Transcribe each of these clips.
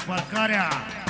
parcarea.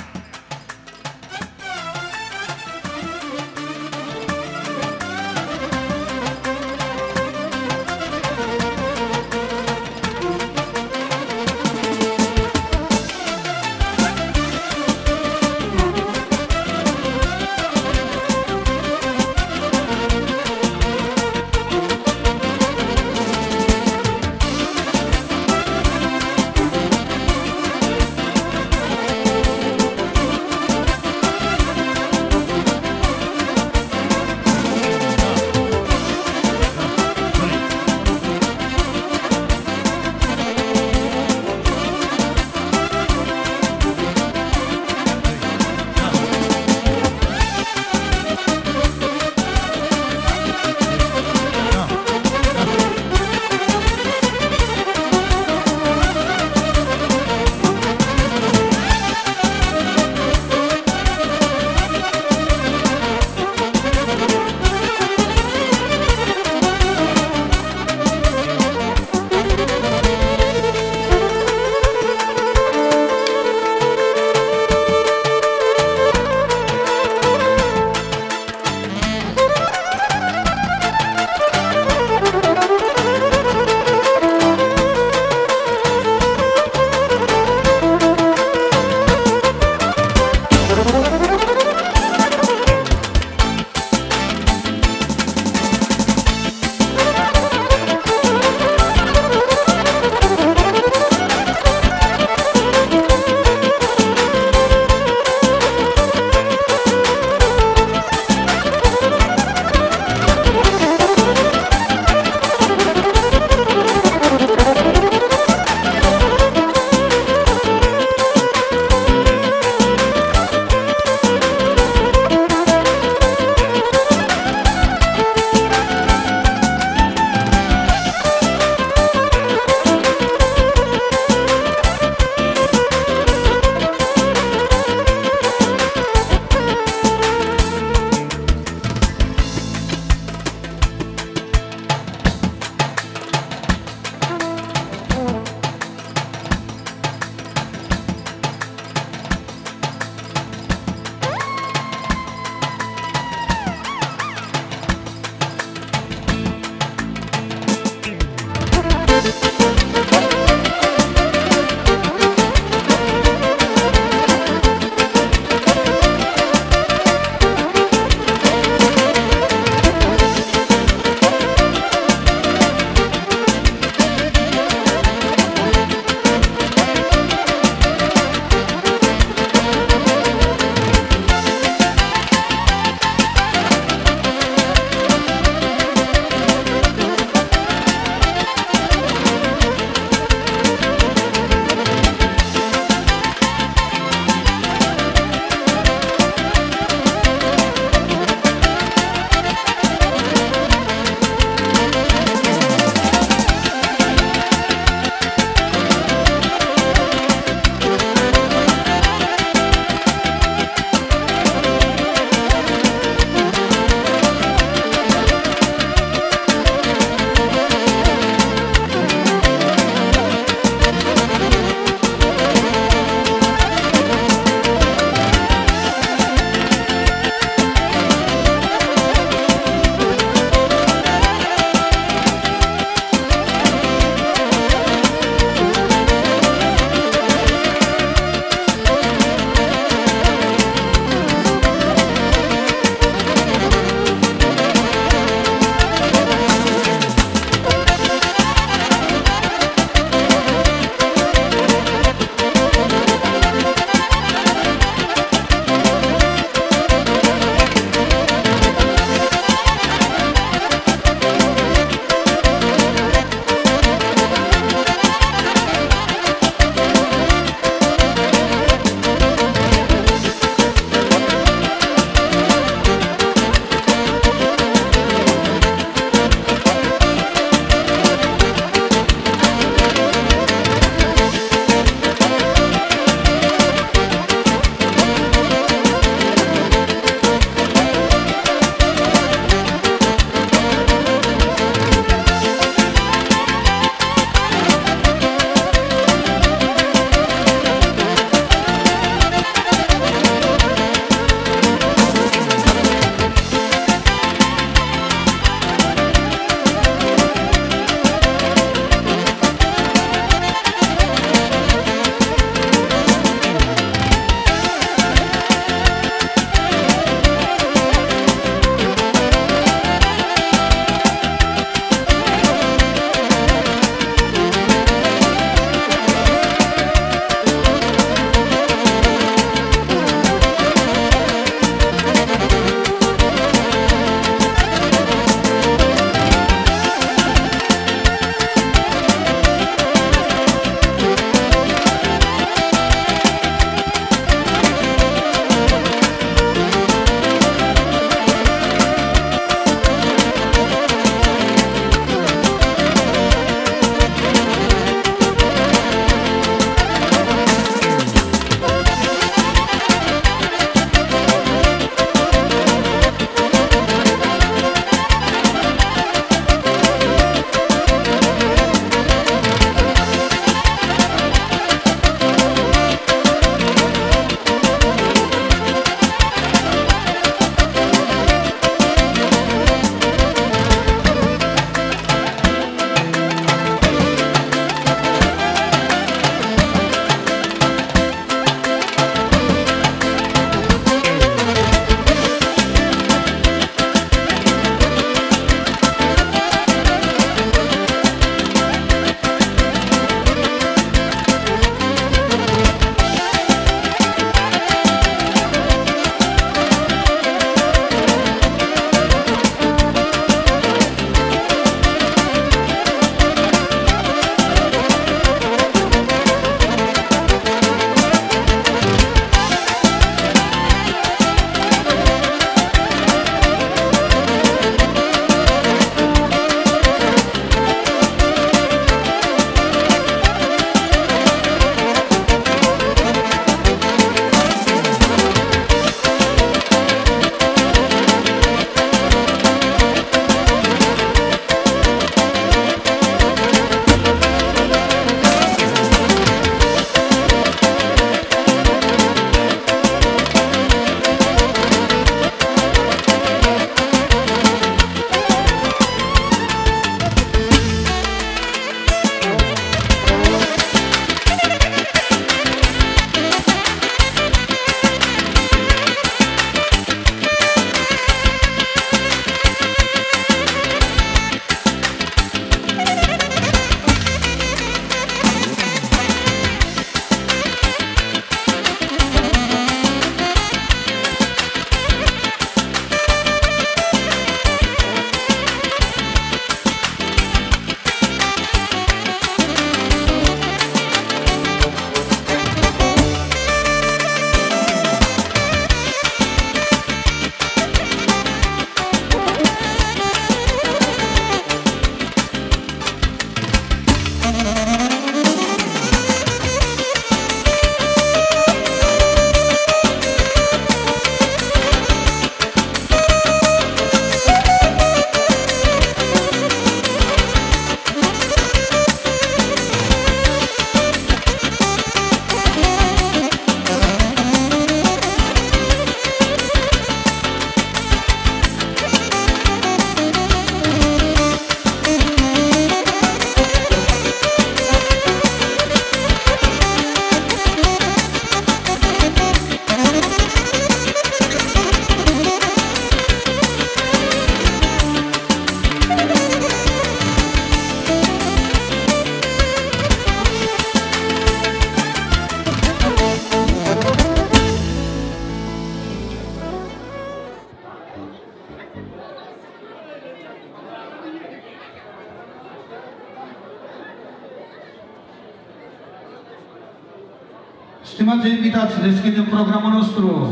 Nostru.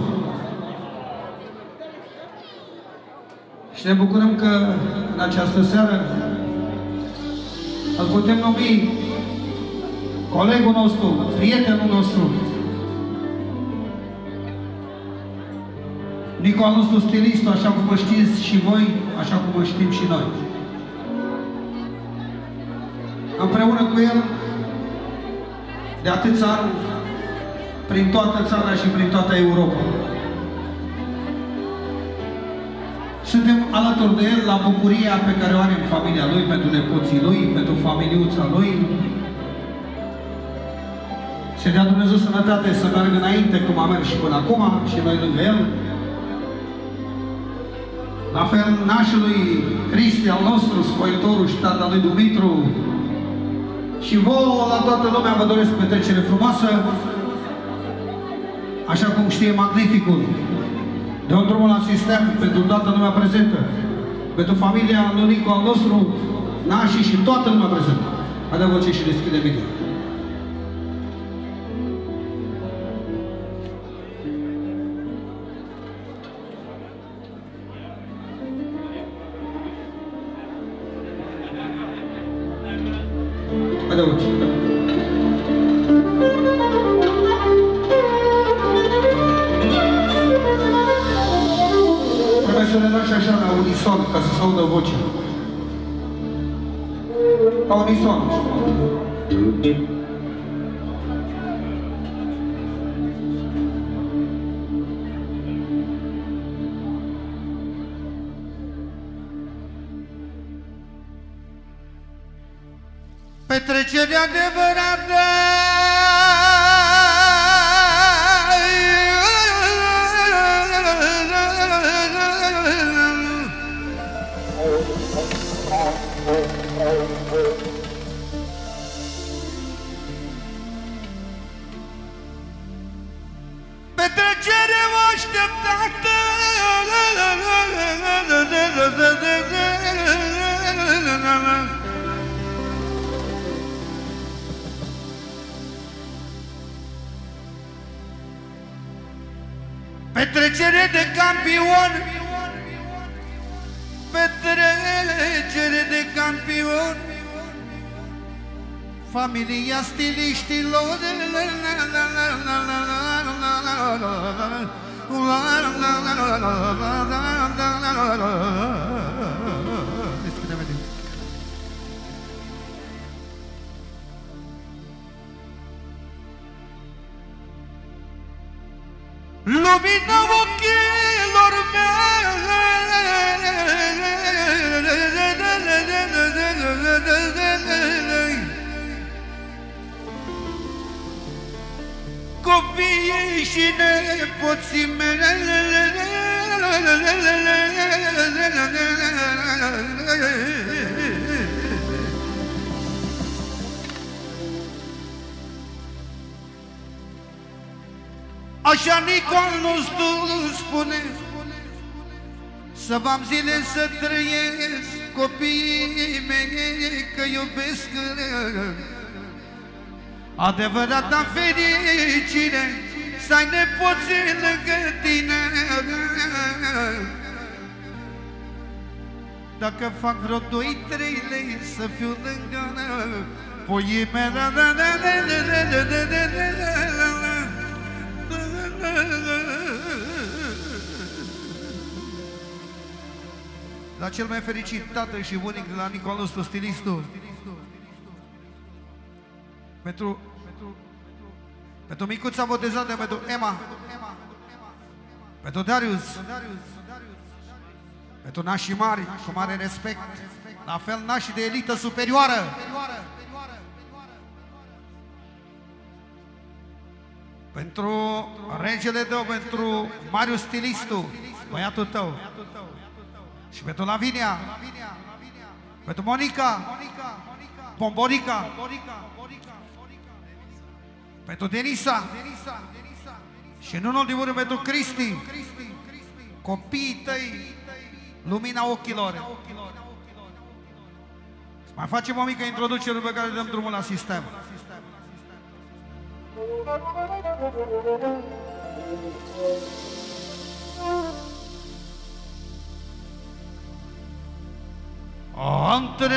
Și ne bucurăm că în această seară îl putem numi colegul nostru, prietenul nostru, Nicol nostru stilist, așa cum vă știți și voi, așa cum vă știm și noi. Împreună cu el, de atâția ani, prin toată țara și prin toată Europa. Suntem alături de el la bucuria pe care o are în familia lui, pentru nepoții lui, pentru familiuța lui. Să dea Dumnezeu sănătate să meargă înainte cum a mers și până acum și noi lângă el. La fel nașului Cristi al nostru, spoitorul și tata lui Dumitru. Și vouă la toată lumea vă doresc petrecere frumoasă așa cum știe magnificul. Dă un drumul la sistem pentru toată lumea prezentă, pentru familia lui Nicu al nostru, nașii și toată lumea prezentă. Adă voce și deschide video. Familia stiliștilor Deschide video. Lumina ochilor mei Copiii și nepoții mei Așa Nicol nostru spune Să v-am zile să trăiesc copiii mei Că iubesc adevărata fericire Să ai nepoții lângă tine Dacă fac vreo 2-3 lei să fiu lângă Poii mele La cel mai fericit tată și bunic de la Nicol nostru, stilistul. Pentru, pentru, pentru micuța botezată, pentru Emma, pentru Darius, pentru nașii mari, cu mare respect, la fel nașii de elită superioară. Pentru regele tău, pentru Marius Stilistu, băiatul tău. Și pentru Lavinia, pentru Monica, Bomborica, pentru Denisa și nu în ultimul rând pentru Cristi, copiii tăi, lumina ochilor. Mai facem o mică introducere după care dăm drumul la sistem. Am trecut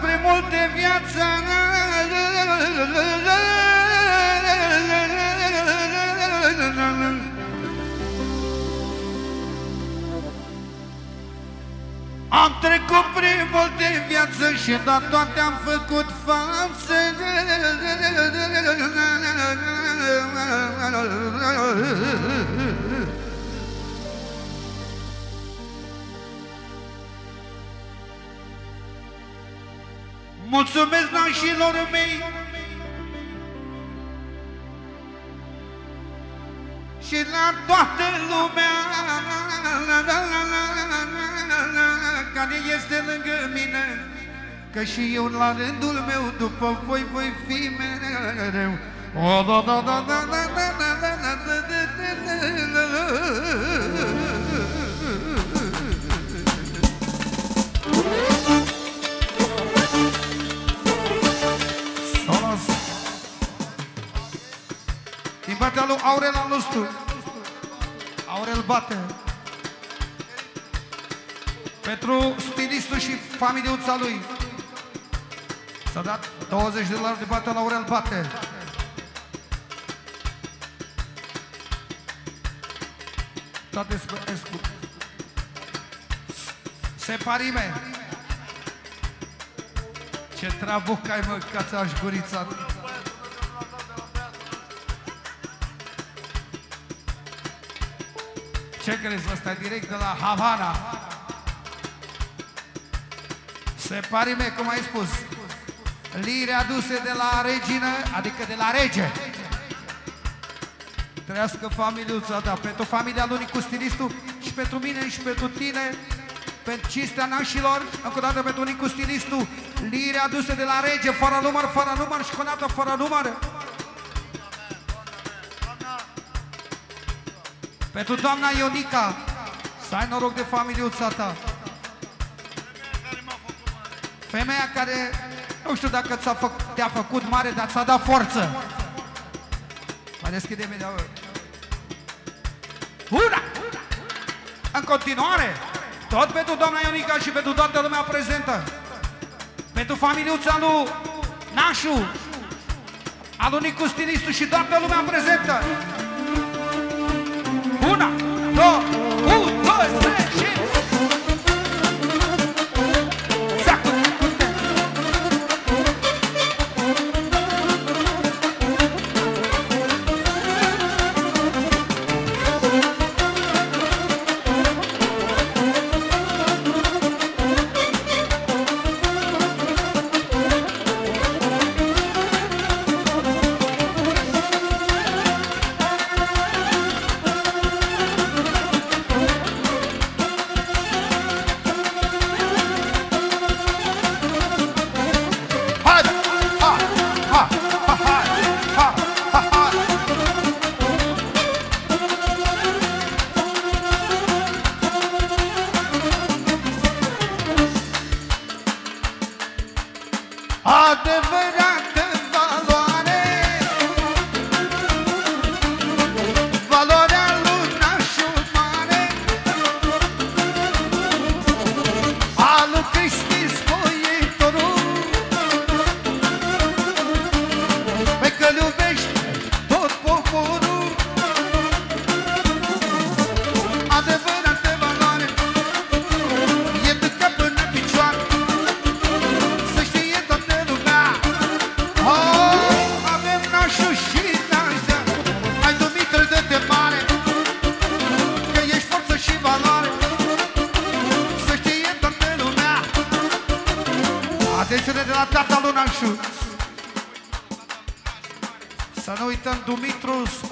prin multe viața Am trecut prin multe viață și da toate am făcut față Mulțumesc nașilor mei Și la toată lumea Care este lângă mine Că și eu la rândul meu După voi voi fi mereu O, da, da, da, da, da, da, da, da, da, da, da, da, da, Solos. Din partea lui Aurel Alustu. Aurel bate. Pentru stilistul și familiuța lui. S-a dat 20 de dolari de partea la Aurel bate. Toate Escu. Separime. Ce trabuc ai mă, ca ți-aș gurița. Ce crezi, ăsta e direct de la Havana. Separime, cum ai spus, lire aduse de la regină, adică de la rege. Trăiască familiuța ta, pentru familia lui Nicu Stilistul și pentru mine și pentru tine, pentru cinstea nașilor, încă o dată pentru Nicu Stilistul, lire aduse de la rege, fără număr, fără număr și cu o dată fără număr. Pentru doamna Ionica, să ai noroc de familiuța ta. Femeia care, nu știu dacă ți-a fă, te-a făcut mare, dar ți-a dat forță. Mai deschide imediat. Una! În continuare, tot pentru doamna Ionica și pentru toată lumea prezentă, pentru familiuța lui Nașu, al lui Nicu Stilistu și toată lumea prezentă. una, dos, un, dos, tres.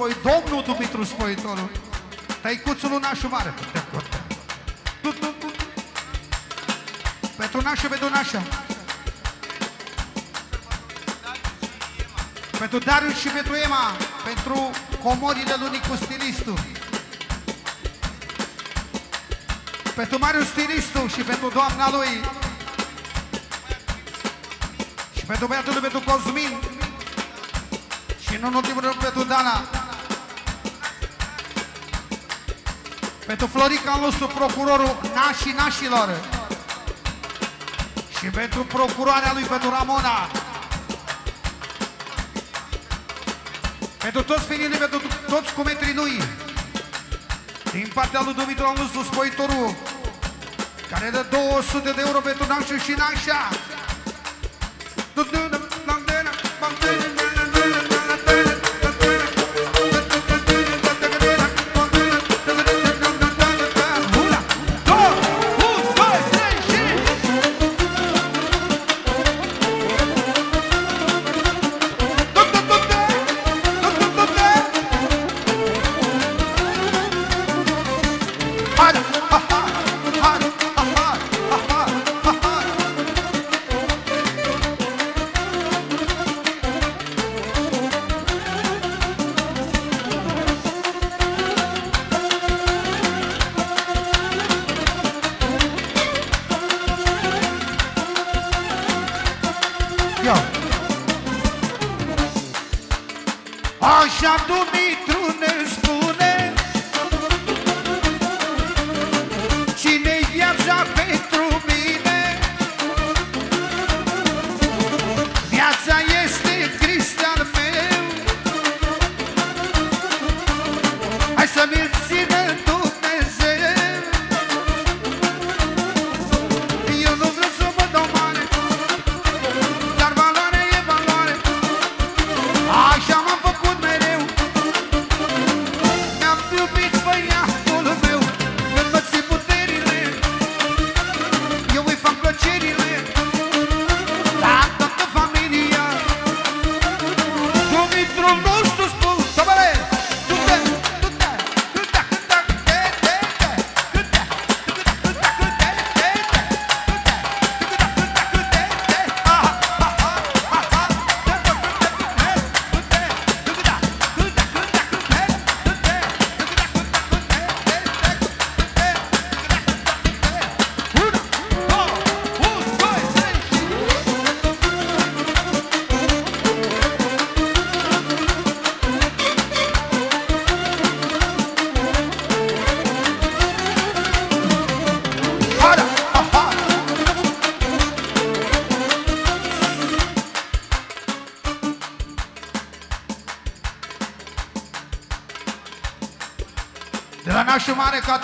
Spoi, domnul Dumitru Spoitorul Tăicuțul lui Nașu Mare Tu, tu, tu. Pentru Nașu, pentru Nașa Pentru Darius și pentru Ema Pentru comorile lui Nicu Stilistu Pentru Marius Stilistu și pentru doamna lui Și pentru băiatul lui pentru Cosmin. Și nu în ultimul rând pentru Dana. Pentru Florica nostru, procurorul nașii nașilor. Și pentru procuroarea lui, pentru Ramona. Pentru toți firii pentru toți cumetrii lui. Din partea lui Dumitru al nostru, spoitorul, care dă 200 de euro pentru Nașu și Nașa. Una,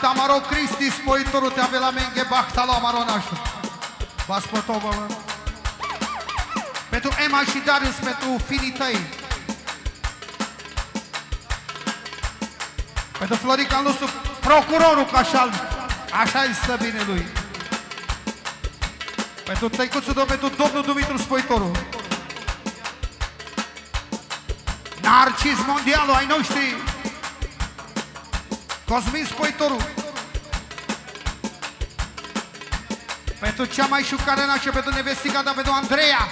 Tamaro Cristi, spoitorul te avea la menge bahtalo amaro nașul. V-ați pătobă, bă. Pentru Emma și Darius, pentru finii tăi. Pentru Florica al nostru, procurorul, că așa, așa îi stă bine lui. Pentru tăicuțul tău, pentru domnul Dumitru Spoitorul. Narcis Mondialul, ai noștri. Cosmin Spoitorul. Pentru cea mai șucare nașă, pentru nevestiga, dar pentru Andreea.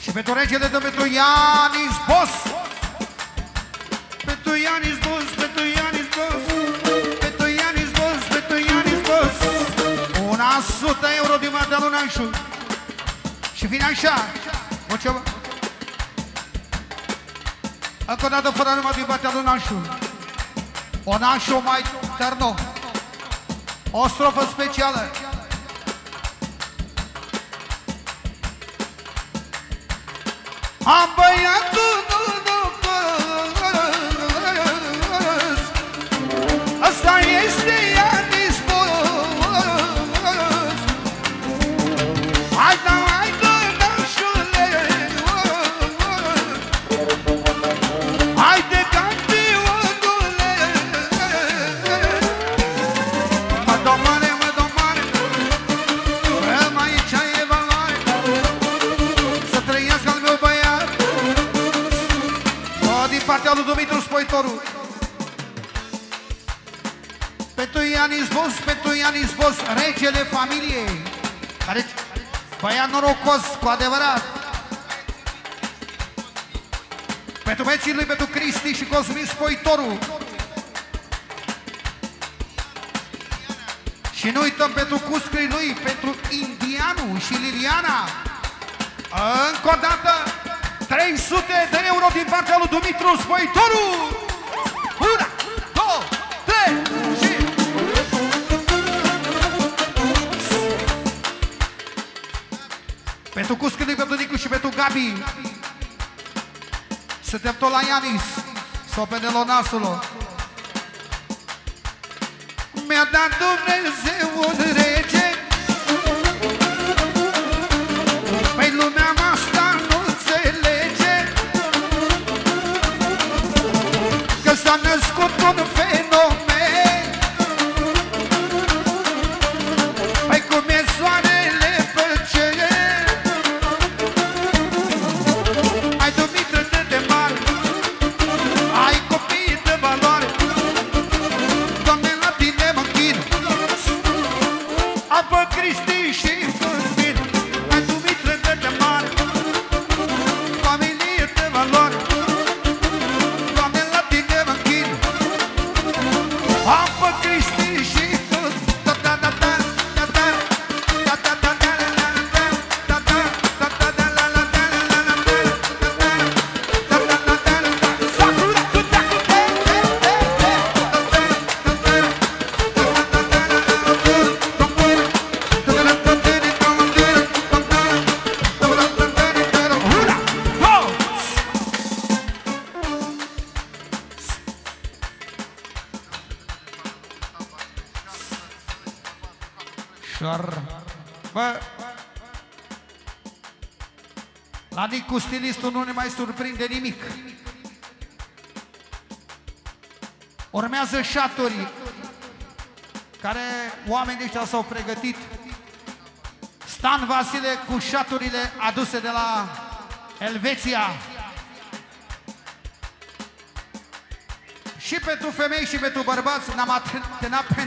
Și pentru regele, dă pentru Ianis Bos. Pentru Ianis Bos, pentru Ianis Bos. Pentru Ianis Bos, pentru Ianis Bos. Una sută euro din partea lui Nașu. Și vine așa. O ceva. Încă o dată fără numai din partea lui Nașu. O Nașu mai tărno. O strofă specială. Am băiatul Pentru Ianis Bos, pentru Ianis Bos Regele familiei Care băiat norocos, cu adevărat Pentru băieții lui, pentru Cristi și Cosmin Spoitoru Și nu uităm pentru cuscrii lui, pentru Indianu și Liliana. Încă o dată, 300 de euro din partea lui Dumitru Spoitoru. Gabi. Suntem tot la Ianis sau pe Nelonasul. Mi-a dat Dumnezeu un rege Păi lumea asta nu înțelege Că s-a născut stilistul nu ne mai surprinde nimic. Urmează șaturi care oamenii ăștia s-au pregătit. Stan Vasile cu șaturile aduse de la Elveția. Și pentru femei și pentru bărbați n-am atenat pe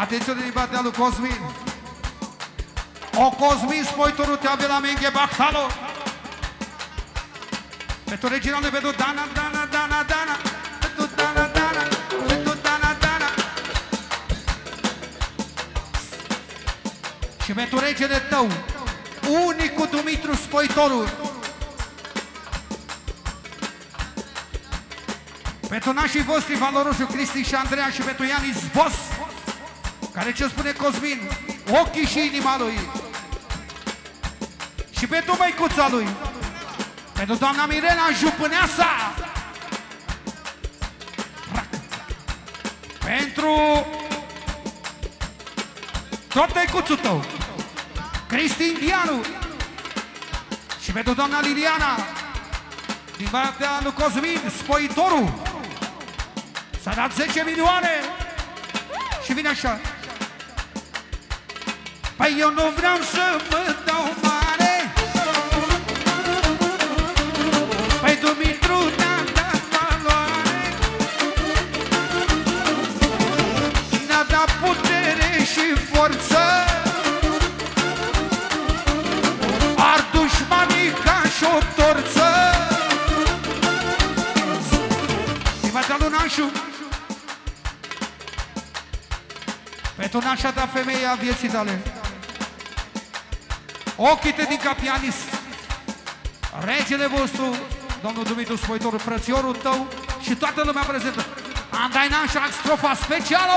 Atențiune din partea lui Cosmin. O Cosmin Spoitoru te avea la menge Bachtalo. Pentru reginale pentru Dana, Dana, Dana, Dana. Pentru Dana, Dana, pentru Dana, Dana. Și pentru regele tău, unicul Dumitru Spoitoru. Pentru nașii voștri, valorosul Cristi și Andreea și pentru Ianis Bos, care ce spune Cosmin, ochii și inima lui. Și pentru măicuța lui, pentru doamna Mirela Jupâneasa, pentru tot tăicuțul tău, Cristi Indianu și pentru doamna Liliana, din partea lui Cosmin, spoitorul, s-a dat 10 milioane. Și vine așa. Păi eu nu vreau să mă dau mare. Păi Dumitru da, da, n-a dat valoare N-a dat putere și forță. Ar dușmanii ca și o torță. Stimata Lunașu Pentru nașa ta femeie a vieții tale. Ochite din capianist, regele vostru, domnul Dumitru Spoitorul, frățiorul tău și toată lumea prezentă. Andainan și strofa specială!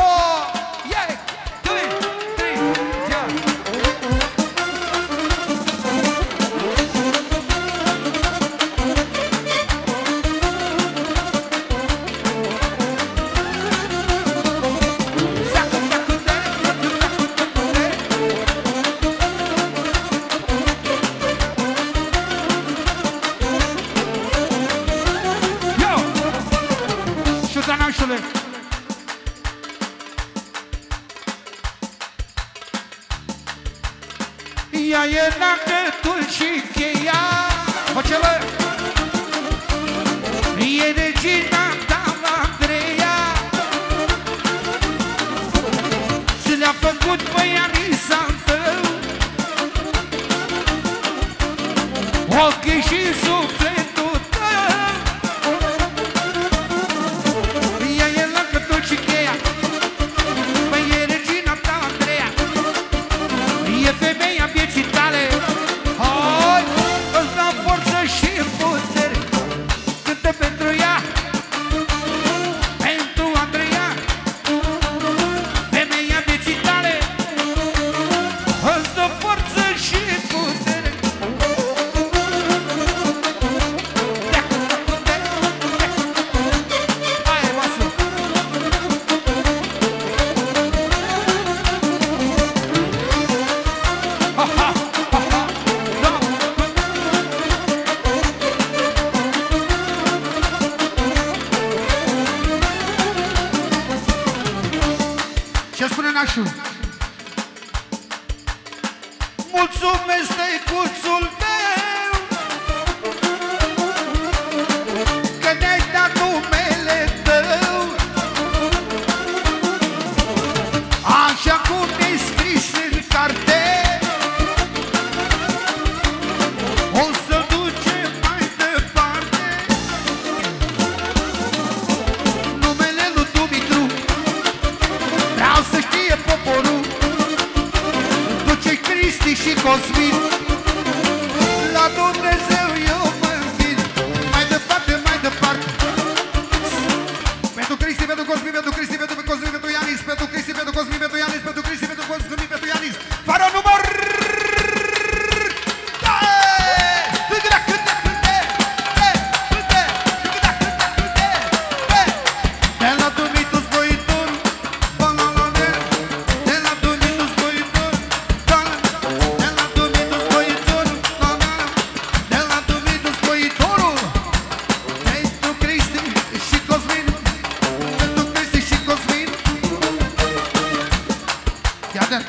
Geldim.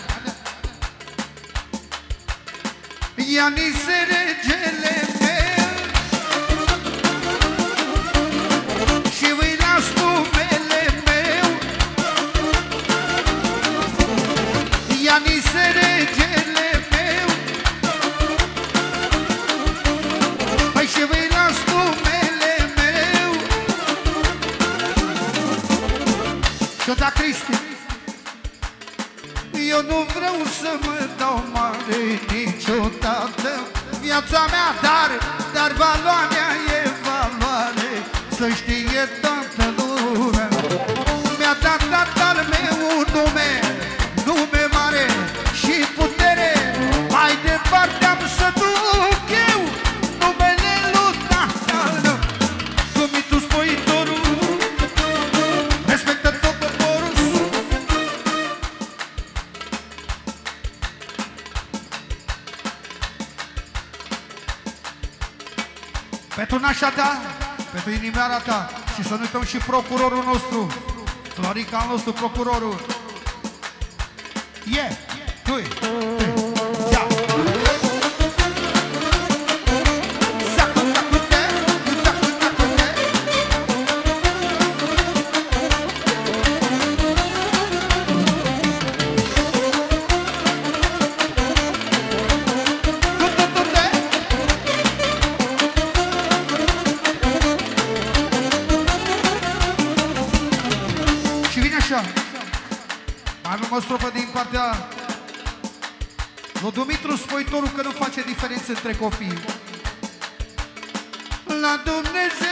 Yani seni să mă dau mare niciodată. Viața mea dar, dar valoarea e valoare. Să știe inimioara ta și să nu uităm și procurorul nostru, Florica al nostru, procurorul. Yeah, tu uitorul că nu face diferență între copii. La Dumnezeu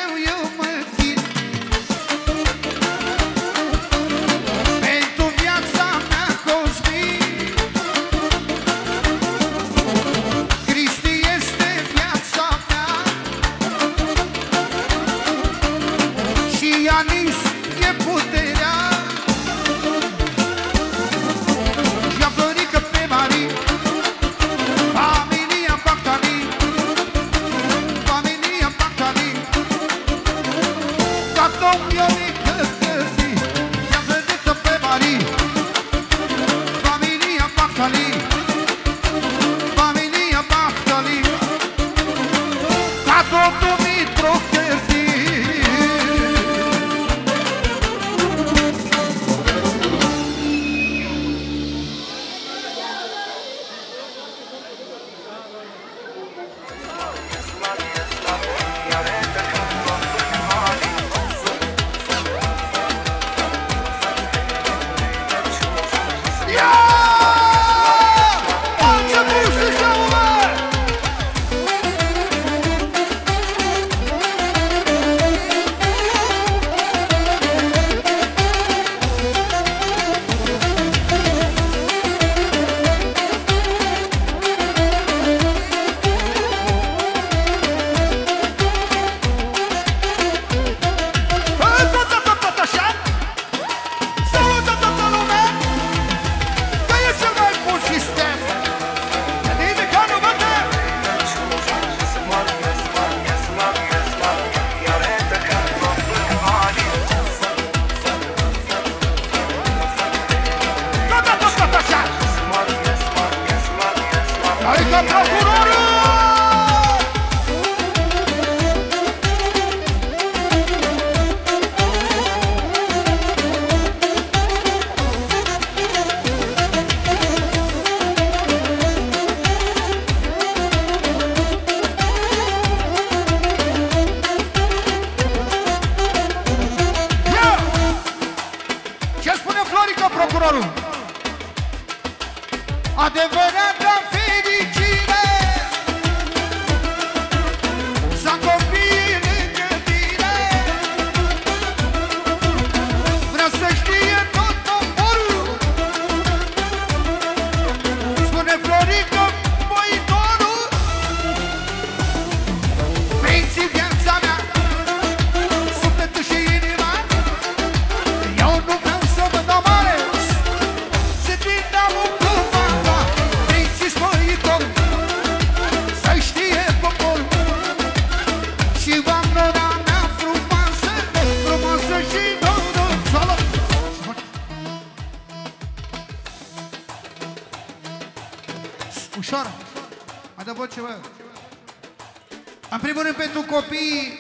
pentru copii,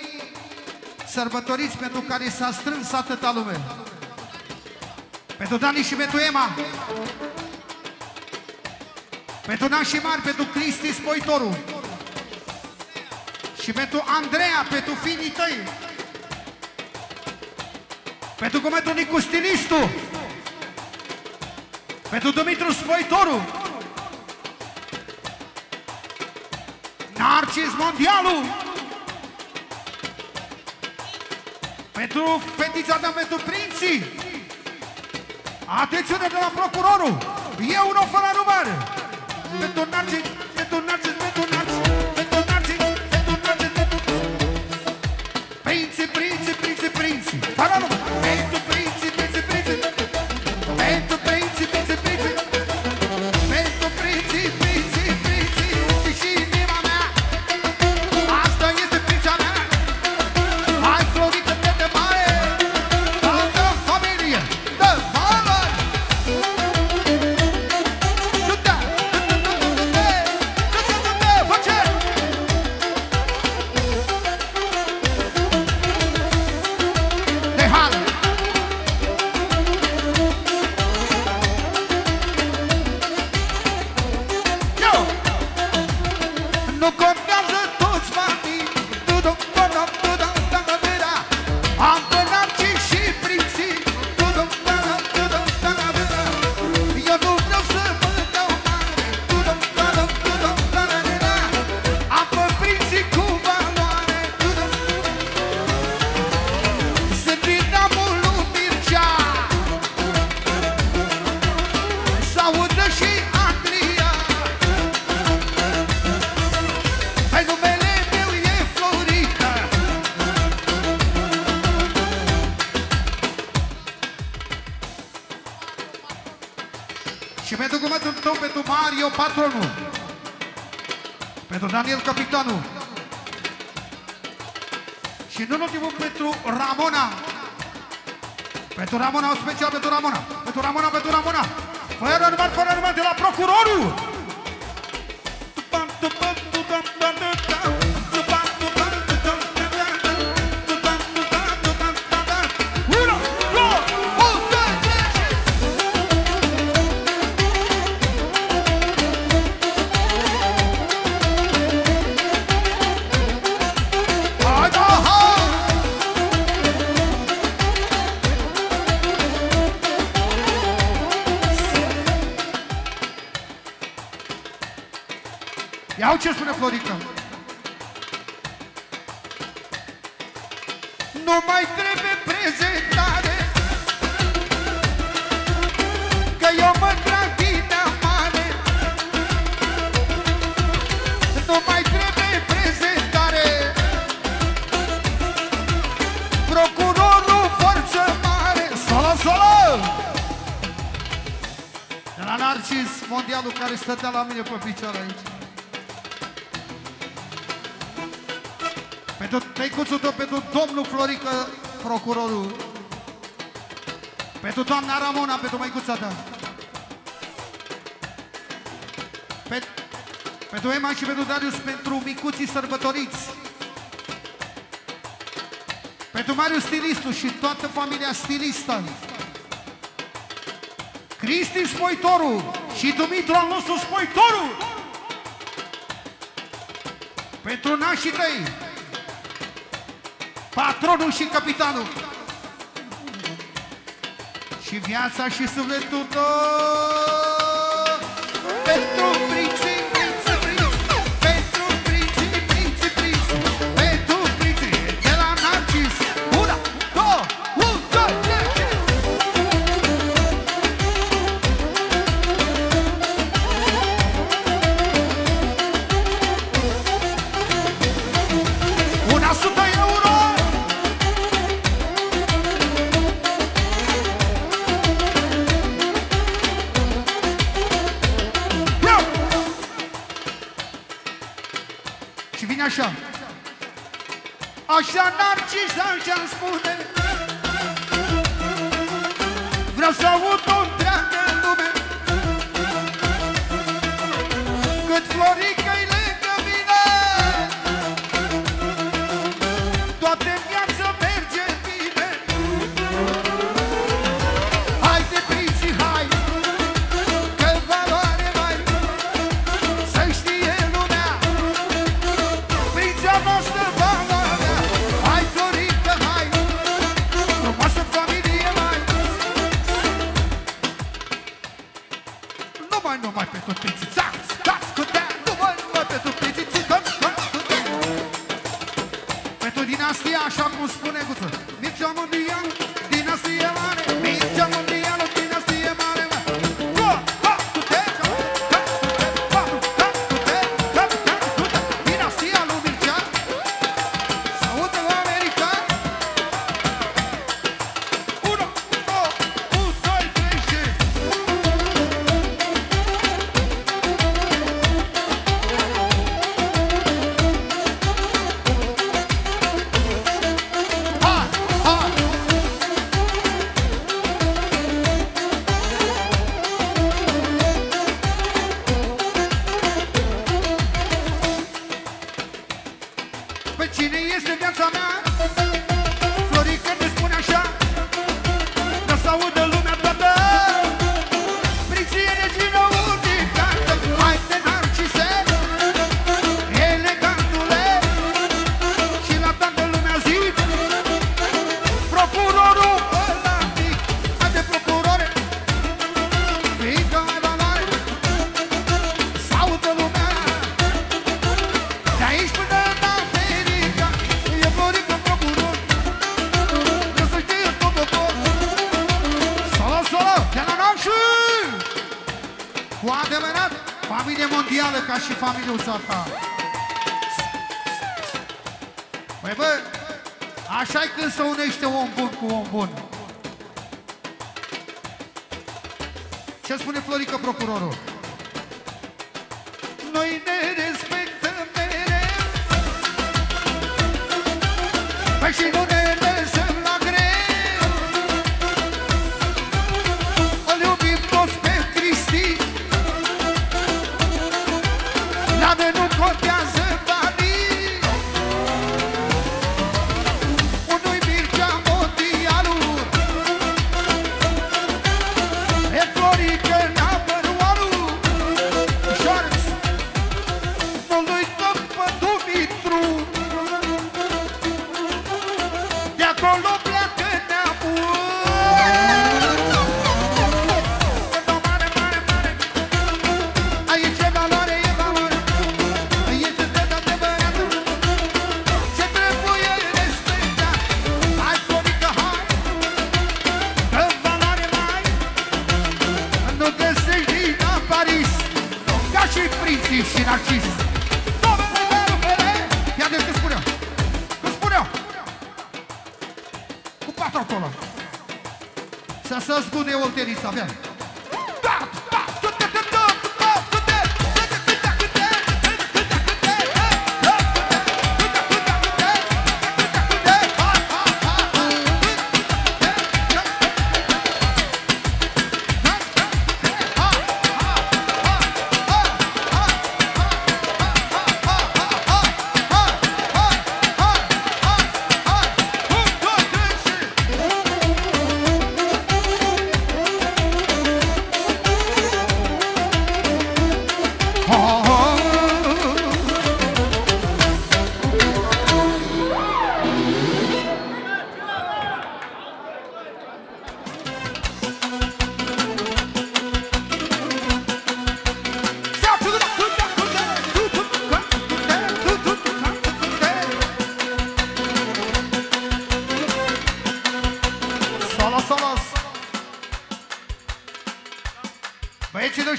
sărbătoriți pentru care s-a strâns atâta lume. Pentru Dani și pentru Emma. Pentru Nastia și Mar pentru Cristi Spoitoru. Și pentru Andreea, pentru finii tăi. Pentru cometul Nicu Stilistu. Pentru Dumitru Spoitoru. Narcis Mondialul. Pentru fetița mea, pentru prinții! Atențiune de la procurorul! Eu un ofer la număr! Pentru narcis, pentru narcis, pentru viața ta. Pe, pentru Emma și pentru Darius, pentru micuții sărbătoriți. Pentru Marius Stilistul și toată familia stilistă. Cristi Spoitoru și Dumitru al nostru Spoitoru. Pentru nașii tăi, patronul și capitanul viața și sufletul tău. Pentru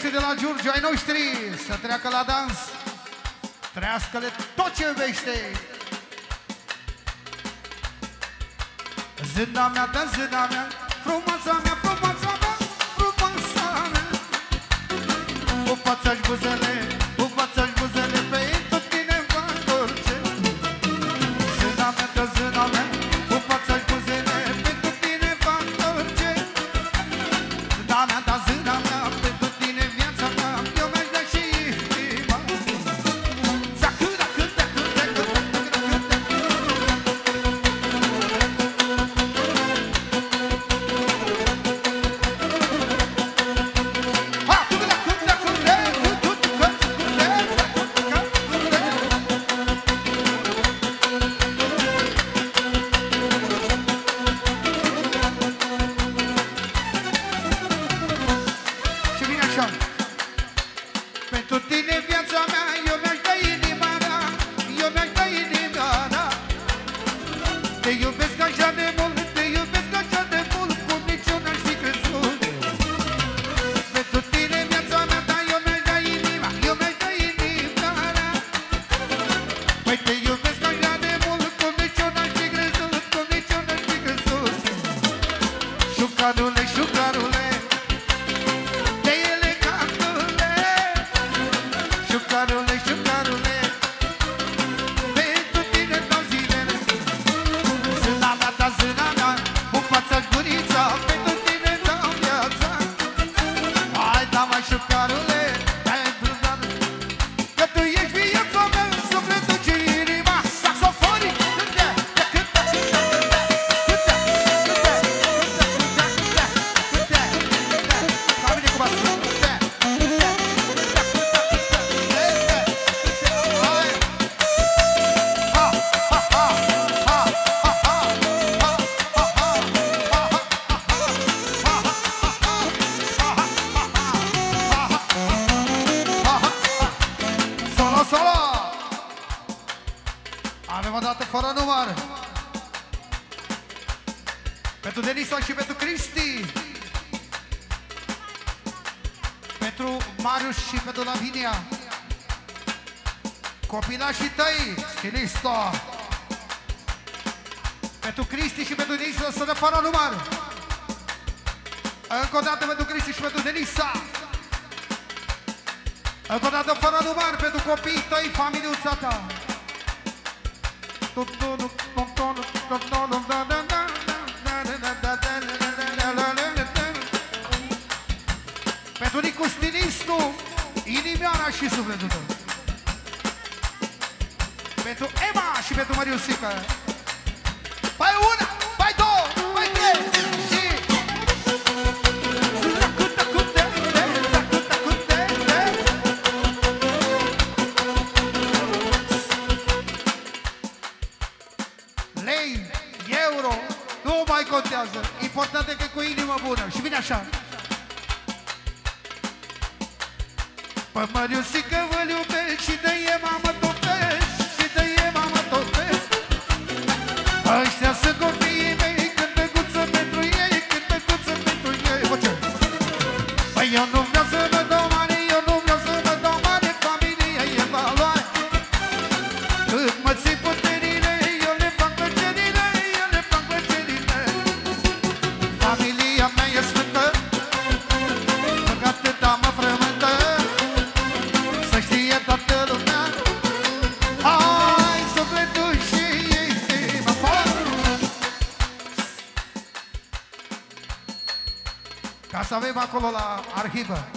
băieții de la Giurgiu, ai noștri, să treacă la dans. Trească-le tot ce iubește. Zâna mea, da, zâna mea, frumoasa mea, frumoasa mea, frumoasa mea. Pupați-aș buzele, people.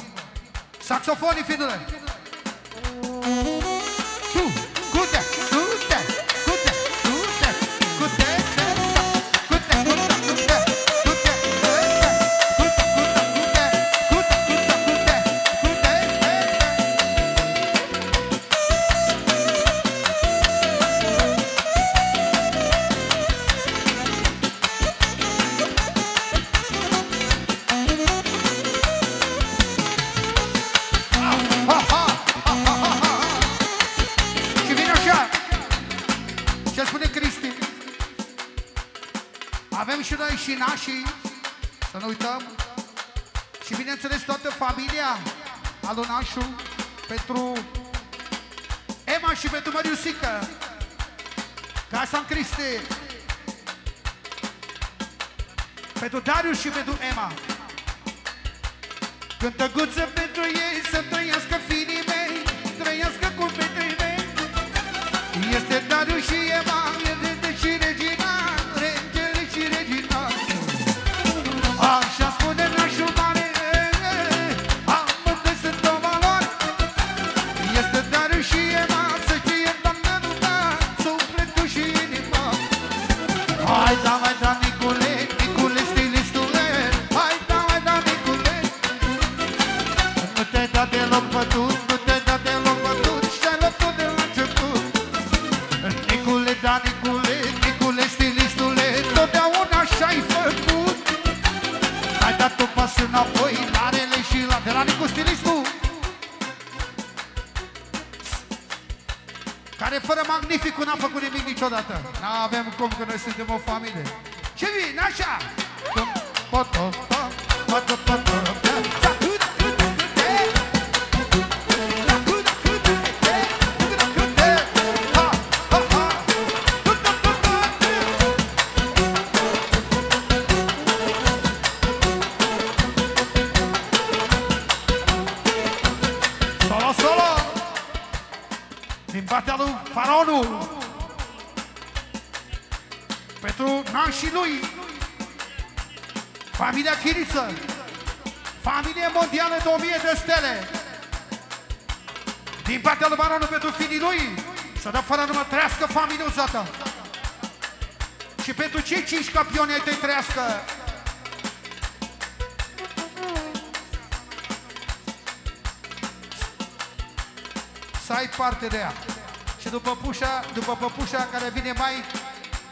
Maria Adonașu, pentru Emma și pentru Măriusică, Casa în Cristi, pentru Darius și pentru Emma. Cântăguță pentru ei să trăiască finii mei, trăiască cu petrii mei. Este Darius și Emma. basketball viața ta. Și pentru cei cinci campioni ai tăi trăiască. Să ai parte de ea. Și după pușa, după păpușa care vine mai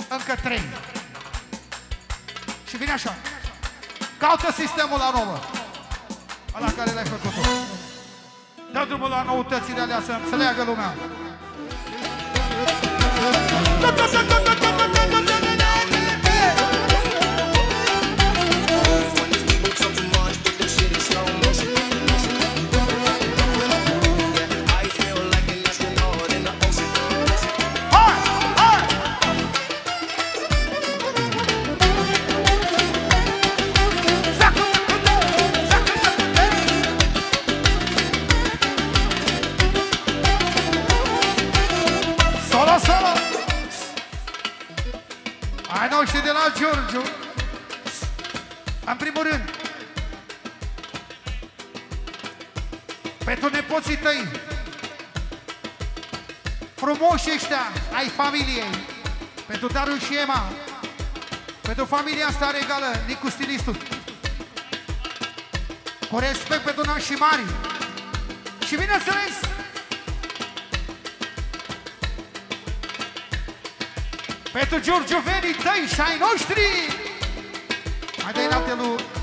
Încă trei. Și vine așa. Caută sistemul la nouă. Ala care l-ai făcut. Tu Dă drumul la noutățile alea să înțeleagă lumea. Shut up. familia asta regală, Nicu Stilistul. Cu respect pe Dunan și Mari. Și bineînțeles, pentru Giurgiu Venii tăi și ai noștri. Hai dai-n lui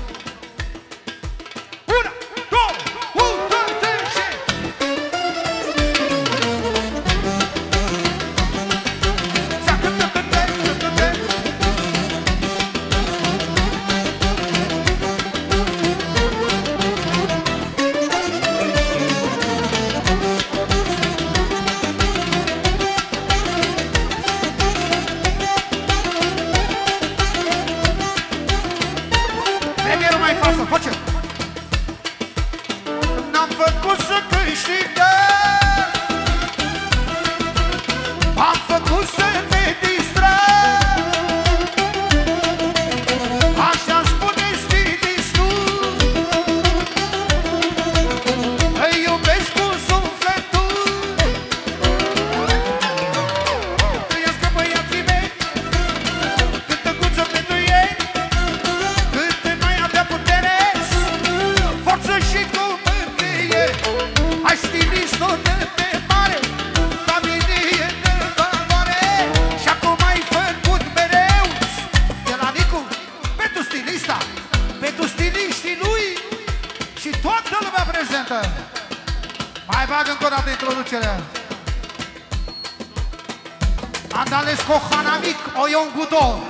буду.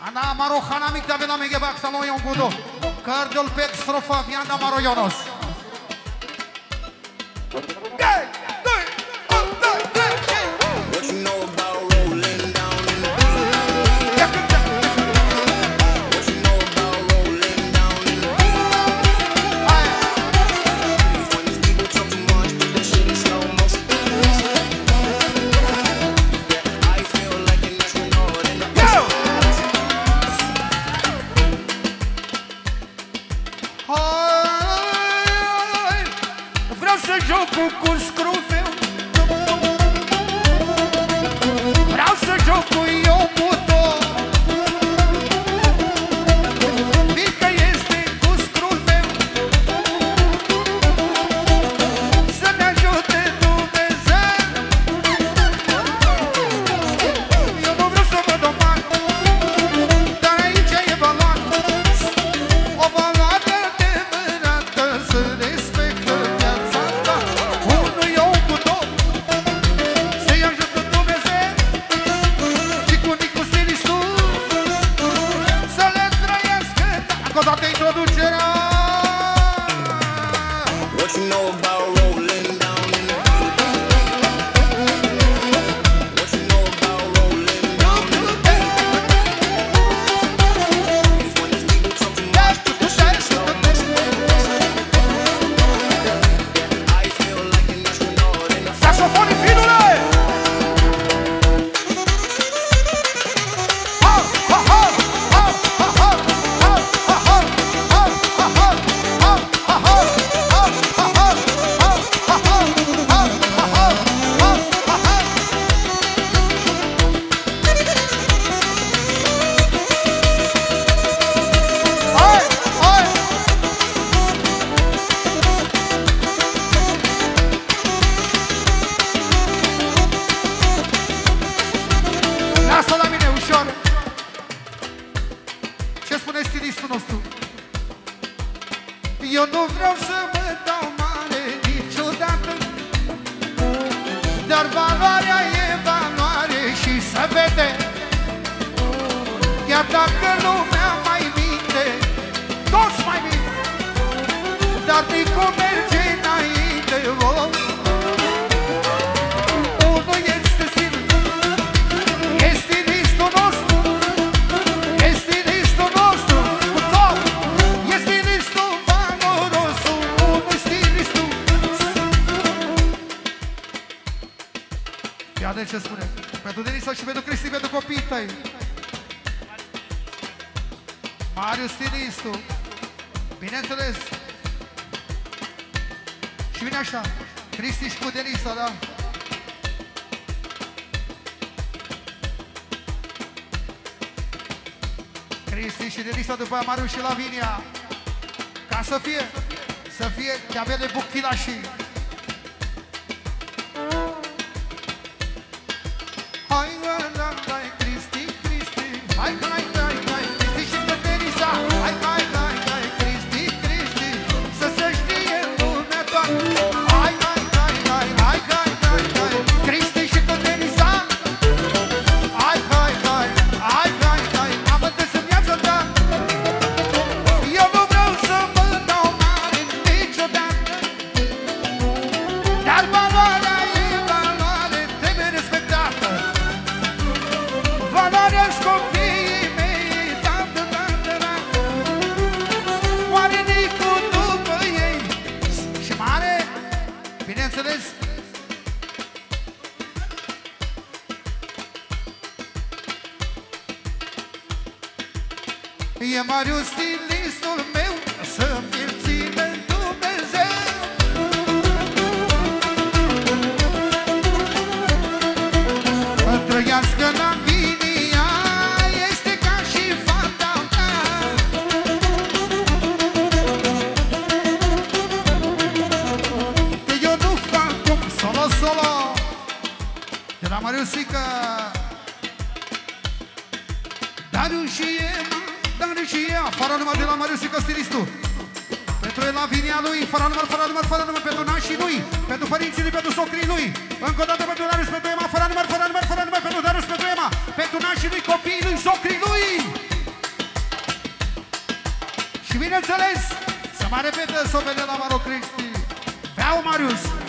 Она маро хана микта бена меге баксалоем буду. Кардел пек строфа фианда маро Йонос. E Marius stilistul meu Să-mi ține Dumnezeu. Mă trăiască la vinia Este ca și fata ta Că eu nu fac cum solo, solo. Era la Mariusica Lucia, fără număr de la Marius și Căstilistul. Pentru Elavinia lui, fără număr, fără număr, fără număr, pentru nașii lui, pentru părinții lui, pentru socrii lui. Încă o dată pentru Darius, pentru Ema, fără număr, fără număr, fără număr, pentru Darius, pentru Ema, pentru nașii lui, copiii lui, socrii lui. Și bineînțeles, să mai repetă sobele la Maro Cristi. Beau, Marius!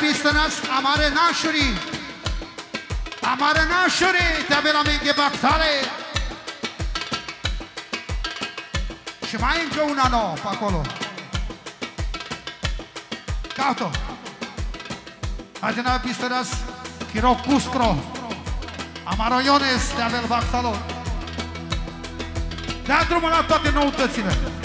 بیستنش امر نشوری امر نشوری تبلا میگه بکتره شما اینجا اونا نو پاکولو Cato. Ajena Pisteras, Kiro Custro, Amaroiones de Abel Baxalon. Dea drumul la toate noutățile.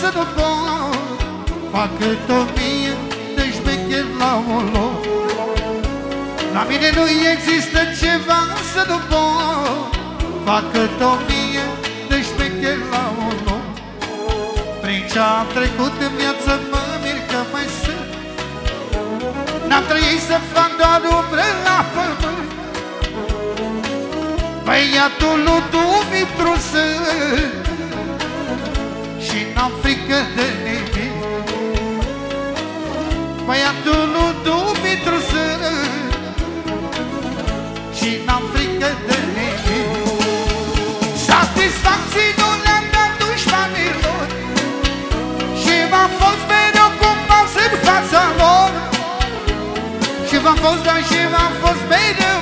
Să nu pot Fac cât o mie de șmecher la un loc. La mine nu există ceva să nu pot Fac cât o mie de șmecher la un loc. Prin ce-am trecut în viață mă mir că mai sunt. N-am trăit să fac doar umbre la pământ. Băiatul lui Dumitru sunt. Și n-am frică de nimic. Băiatul lui Dumitru sunt Și n-am frică de nimic. Satisfacții nu le-am dat dușmanilor Și m-am fost mereu cum m-am în fața lor. Și v-am fost, dar și v-am fost mereu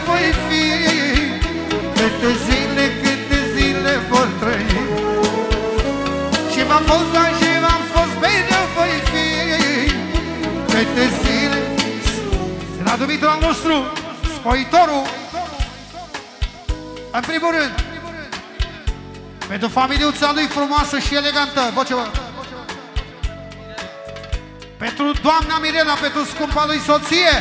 fost, dar și v-am fost mereu voi fi Câte zile La Dumitru al nostru, spoitorul În primul rând Pentru familiuța lui frumoasă și elegantă Voce, vă pentru doamna Mirela, pentru scumpa lui soție.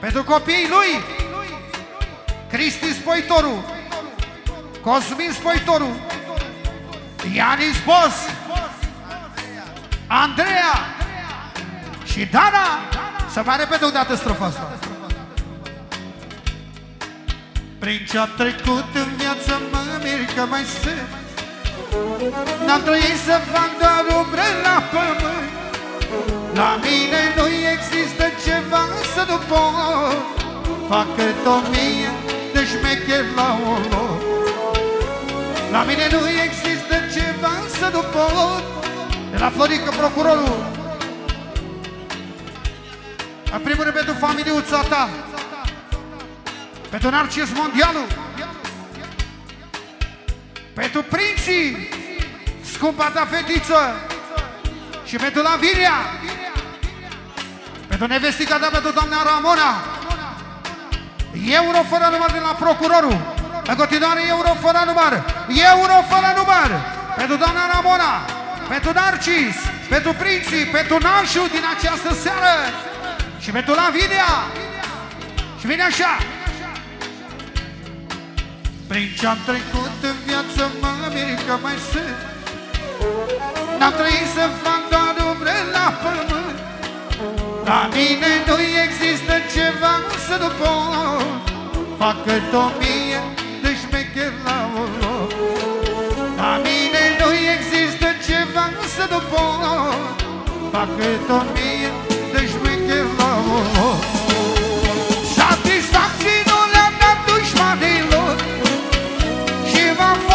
Pentru copiii lui Cristi Spoitoru Cosmin Spoitoru Ianis Bos Andreea Și Dana. Să mai repete o dată strofa asta. Prin ce-am trecut în viață mă mir că mai sunt. N-am trăit să fac doar umbre la pământ. La mine nu există ceva să nu pot. Fac cât o mie de șmecher la un loc. La mine nu există ceva să nu pot De la Florică, procurorul În primul rând pentru familiuța ta Pentru Narcis Mondialul pentru prinții, scumpa ta fetiță și pentru Lavinia, pentru nevestica ta, pentru doamna Ramona, euro fără număr de la procurorul, în continuare euro fără număr, euro fără număr, pentru doamna Ramona, pentru Narcis, pentru prinții, pentru Nașu din această seară și pentru Lavinia. Și vine așa. Prin ce-am trecut în viață mă mir că mai sunt N-am trăit să fac doar umbre la pământ La mine nu există ceva să nu pot Facă o mie de șmecher la un loc ceva să nu pot. Facă o mie de șmecher la un loc Satisfacții nu le-am dat dușmanilor Și v-am fost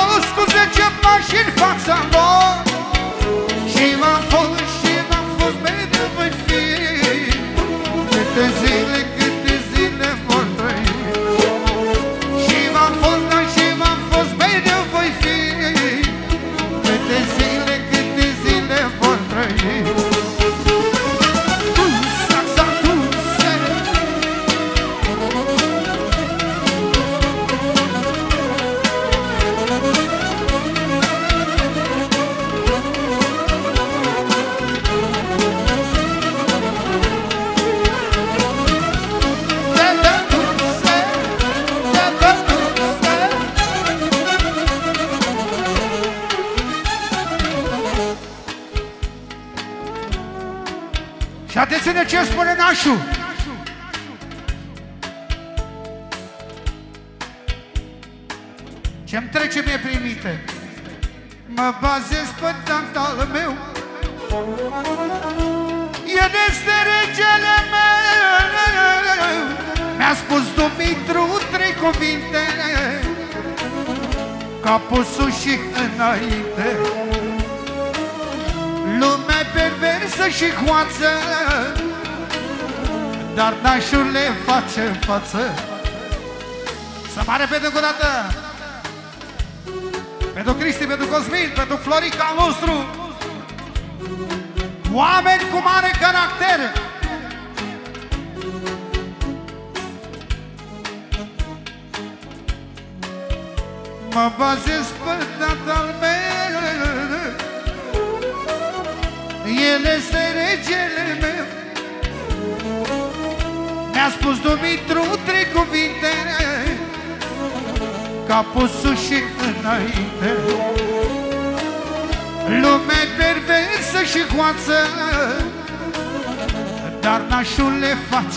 în față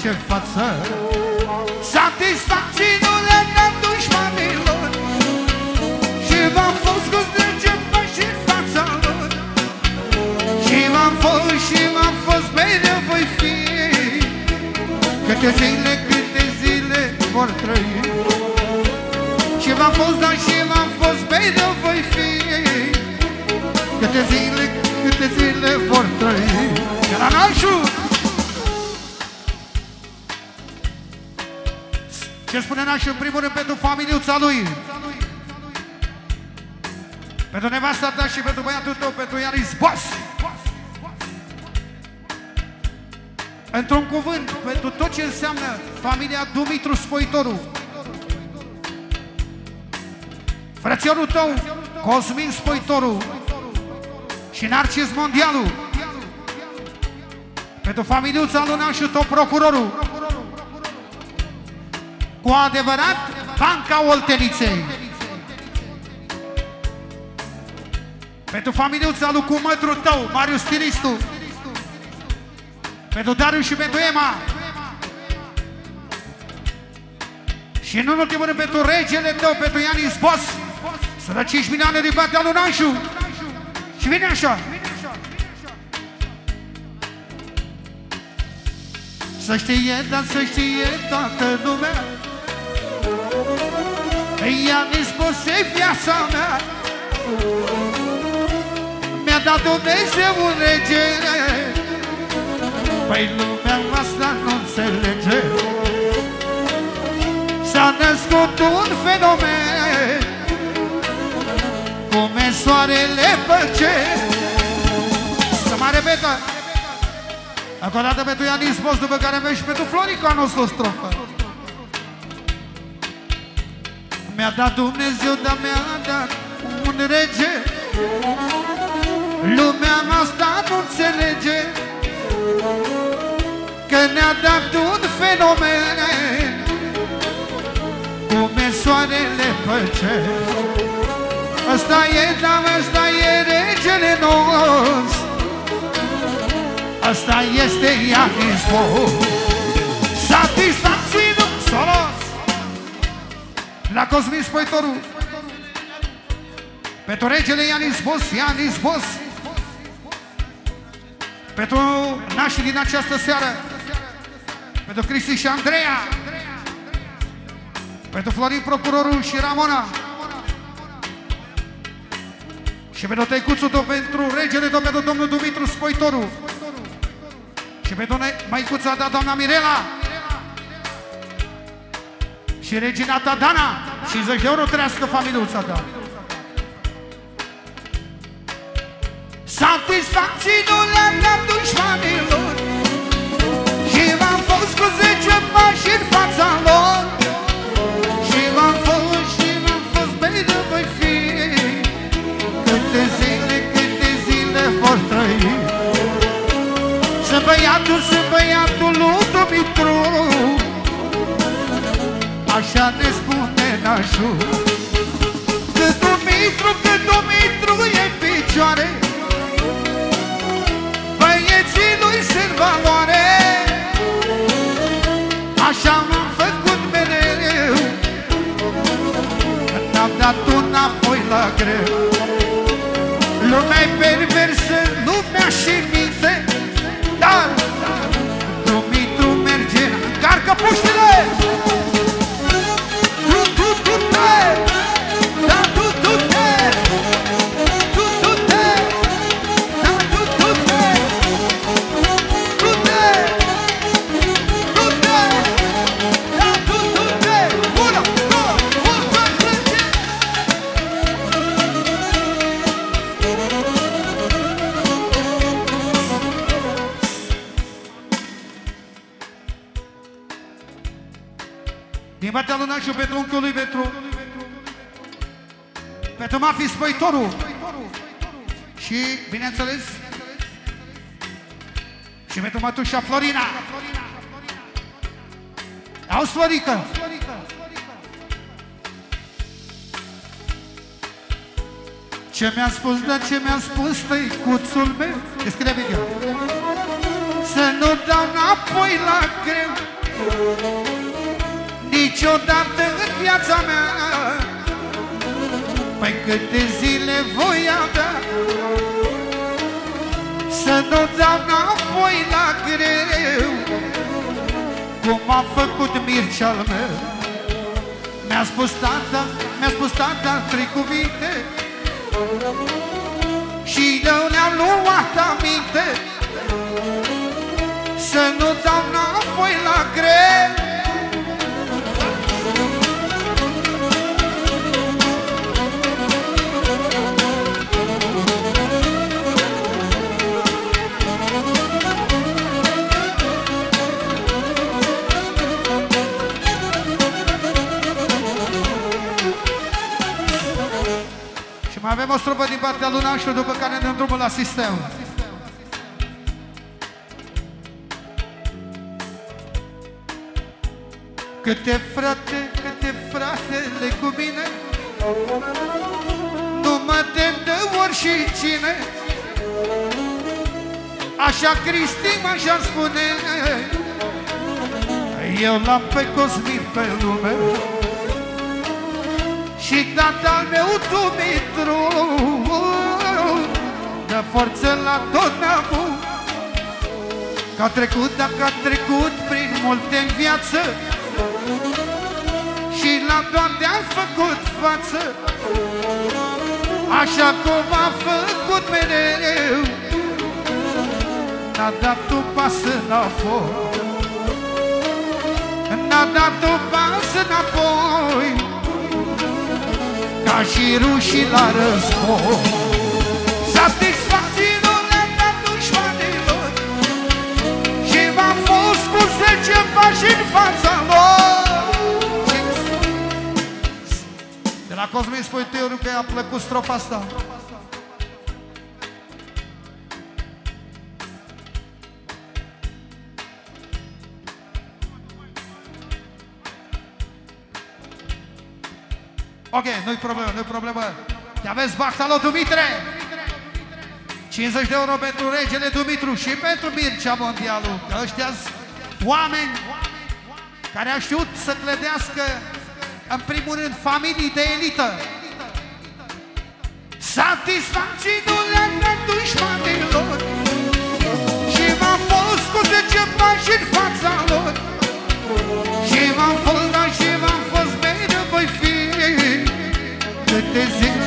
le băiatul tău, pentru Ianis Bos Într-un cuvânt, pentru tot ce înseamnă familia Dumitru Spoitoru Frățiorul tău, Cosmin Spoitoru și Narcis Mondialu Pentru familiuța lui Nașu tău, procurorul Cu adevărat, Banca Olteniței Pentru familiuța lui cu mătrul tău, Marius Stilistu Pentru Dariu și pentru Ema. Și în ultimul rând pentru regele tău, pentru Ianis Bos. Să dă 5 milioane din partea lui Nașu. Și vine așa. Să știe, dar să știe toată lumea. Că Ianis Bos e viața mea. Mi-a dat Dumnezeu un rege. Păi lumea asta nu înțelege. S-a născut un fenomen. Cum e soarele pe cer Să mai repetă Încă o dată pentru Ianis Bos După care mergi și pentru Florica nostru o strofă. Mi-a dat Dumnezeu, dar mi-a dat un rege Lumea asta nu înțelege Că ne-a dat un fenomen. Cum e soarele pe cer Ăsta e, da, ăsta e regele nostru. Asta este Ianis Bo Satisfacție solos! La Cosmin Spăitoru Pentru regele Ianis Bos, Ianis Bos Pentru nașii din această seară Pentru Cristi și Andreea Pentru Florin Procurorul și Ramona Și pentru tăicuțul tău, pentru regele tău, pentru domnul Dumitru Spoitoru Și pentru ne- maicuța ta, doamna Mirela Și regina ta, Dana 50 de euro trăiască familiuța ta Satisfacțiunea le-am dat dușmanilor. Și v-am fost cu 10 pași în fața lor. Și v-am fost, și v-am fost, bine voi fi. Câte zile, câte zile vor trăi. Sunt băiatul, sunt băiatul lui Dumitru. Așa ne spune nașul. Că Dumitru, că Dumitru e în picioare valoare. Așa m-am făcut mereu. N-am dat înapoi la greu. Lumea-i perversă, lumea și minte Dar Dumitru merge Încarcă puștile! Din partea lui Nașu pentru unchiul lui pentru pentru Mafi Spăitorul. Și, bineînțeles, și pentru mătușa Florina. Auzi, Florică! Ce mi-a spus, dar ce mi-a spus tăicuțul meu? Deschide video. Să nu dau înapoi la greu Niciodată în viața mea. Păi câte zile voi avea Să nu dau înapoi la greu? Cum a făcut Mircea al meu? Mi-a spus tata, mi-a spus tata trei cuvinte. Și eu ne-am luat aminte. Să nu dau înapoi la greu avem o strofă din partea lui Nașu, după care ne dăm drumul la sistem. Câte frate, câte fratele cu mine Nu mă tem de oricine Așa Cristi m-așa spune Eu l-am pe Cosmin pe lume și tatăl meu Dumitru Dă forță la tot neamul. Că a trecut, dacă a trecut prin multe în viață Și la toate am făcut față. Așa cum a făcut mereu N-a dat un pas înapoi. N-a dat un pas înapoi ca și rușii la război. Satisfacțiilor le-am dat dușmanilor Și v-am fost cu zece pași în fața lor. De la Cosmin Spoitiu că i-a plăcut strofa asta Ok, nu-i problemă, nu-i problemă. Te aveți Baxalotul Mitre! 50 de euro pentru regele Dumitru și pentru Mircea Mondialu. ăștia oameni care au știut să clădească, în primul rând, familii de elită. Satisfacții nu le dușmanilor Și m-am fost cu zece pași în fața lor Și m-am fost desejo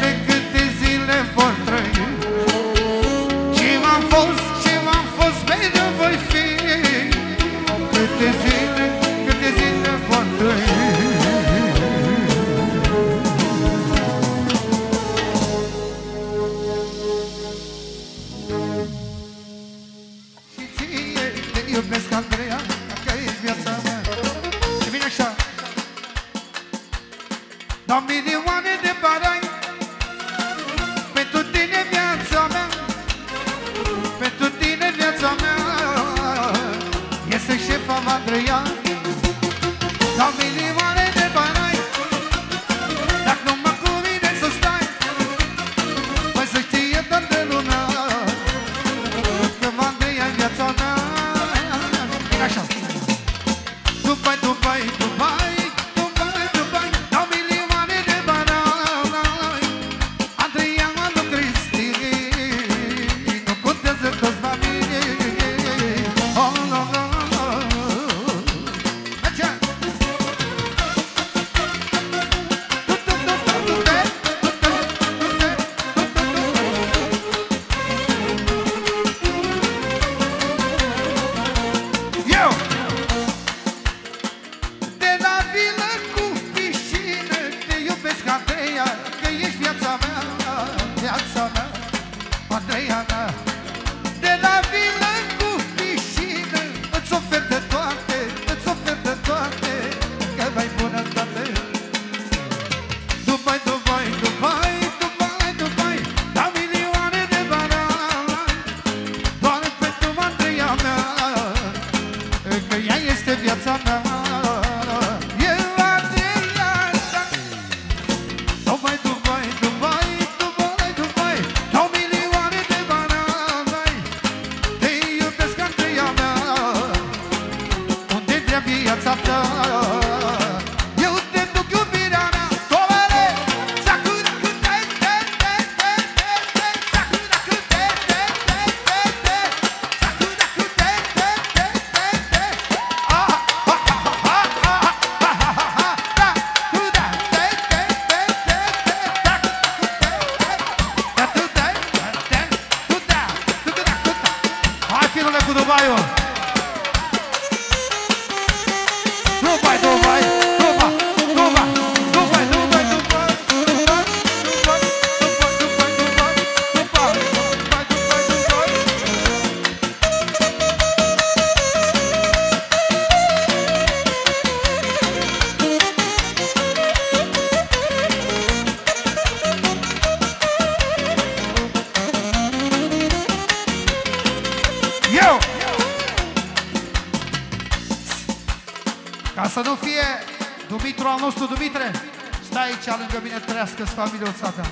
Mulțumesc, fabulosa ta.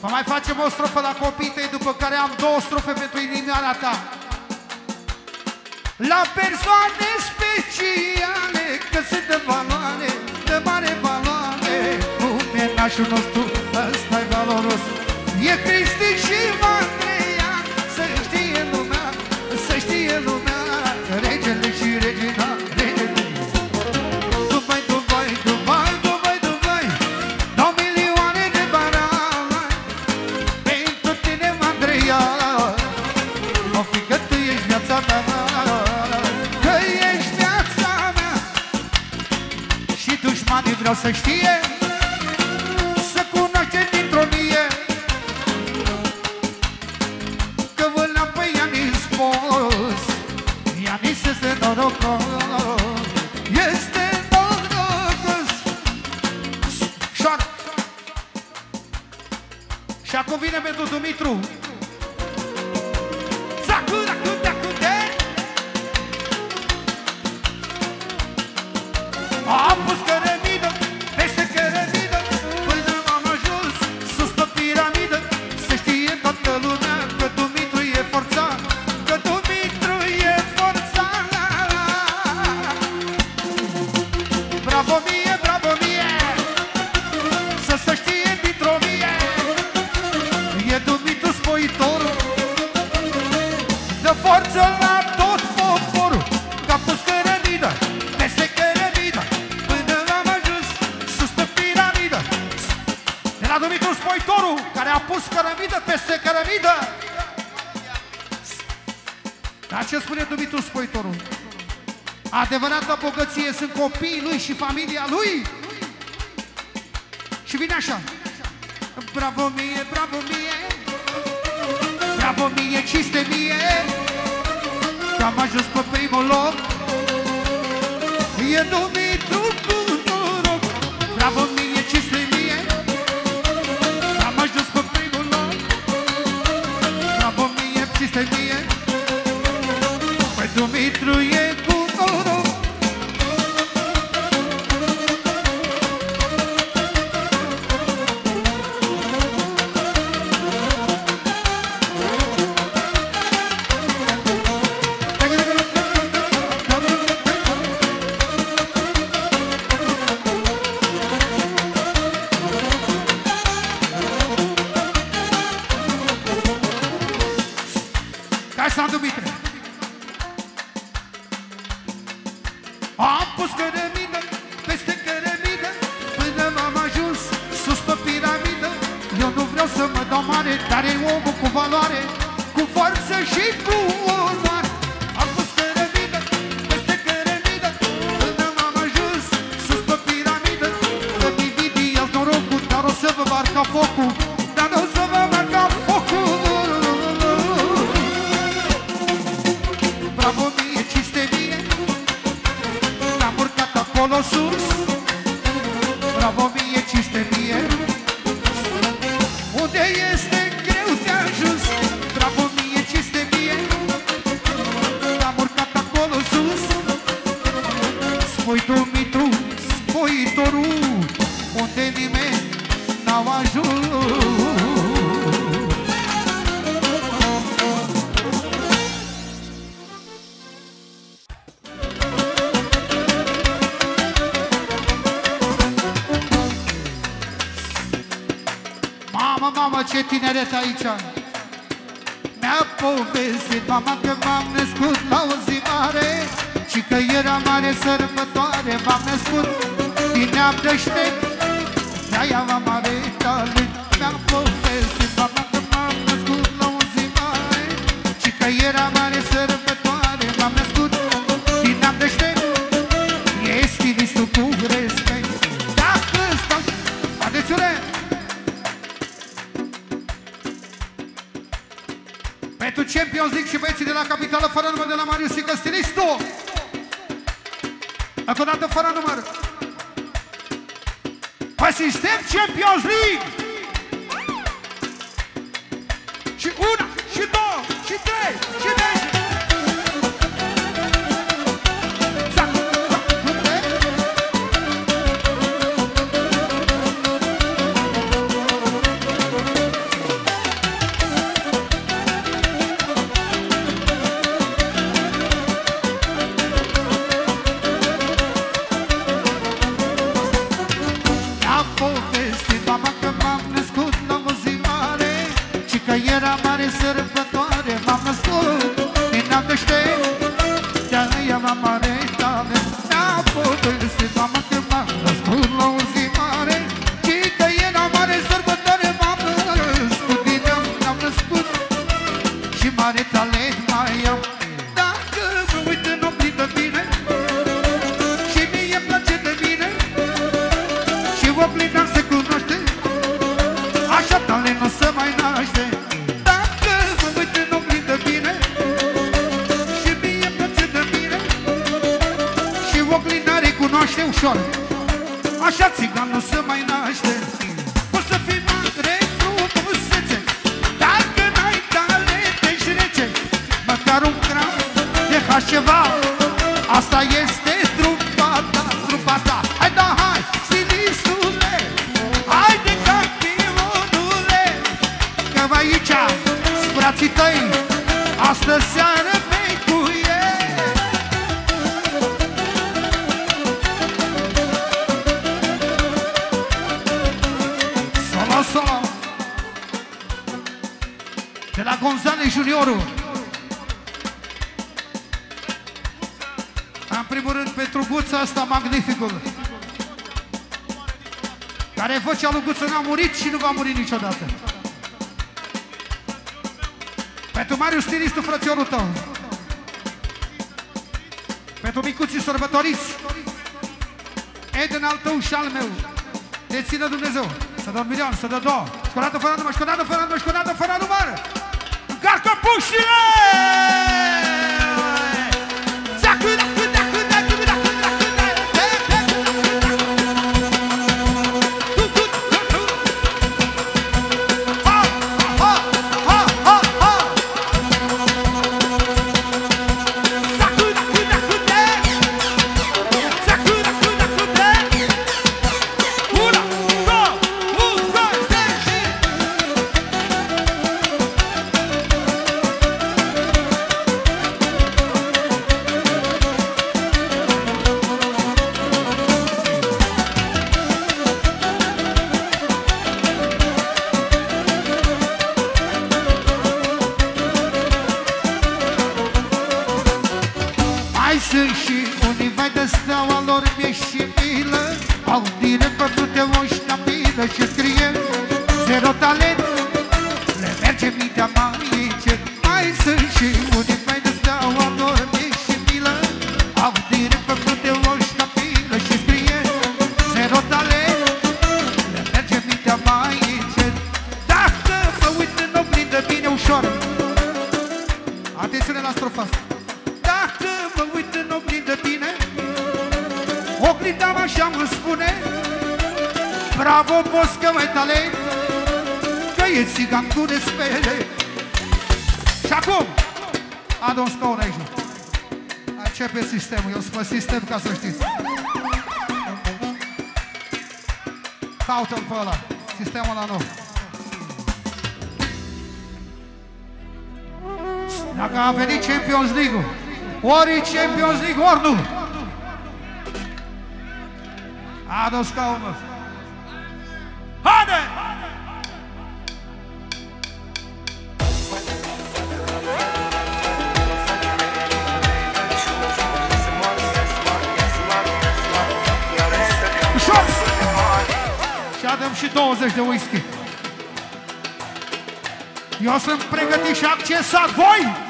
Vă mai facem o strofă la copii tăi, după care am două strofe pentru inimioara ta. La persoane speciale, că sunt de valoare, de mare valoare, cum e nostru. família Luiz. naște ușor Așa țigan nu se mai naște. O să fii mare frumusețe. Dacă n-ai talente și rece Măcar un gram de ceva. Asta este trupa ta, trupa ta. Hai da, hai, stilistule Hai de campionule Că aici, frații tăi Astăzi Juniorul. În primul rând pentru Guța asta, magnificul. Care vocea lui Guță n-a murit și nu va muri niciodată. Pentru Marius Tiristu, frățiorul tău. Pentru micuții sărbătoriți. Eden al tău și al meu. Dețină Dumnezeu. Să dă un milion, să dă două. Scolată fără număr, scolată fără număr, scolată fără număr. 不需要。ori Champions League, ori nu. Adu scaunul. Haide! Ușor! Și adăm și 20 de whisky. Eu sunt pregătit și accesat voi!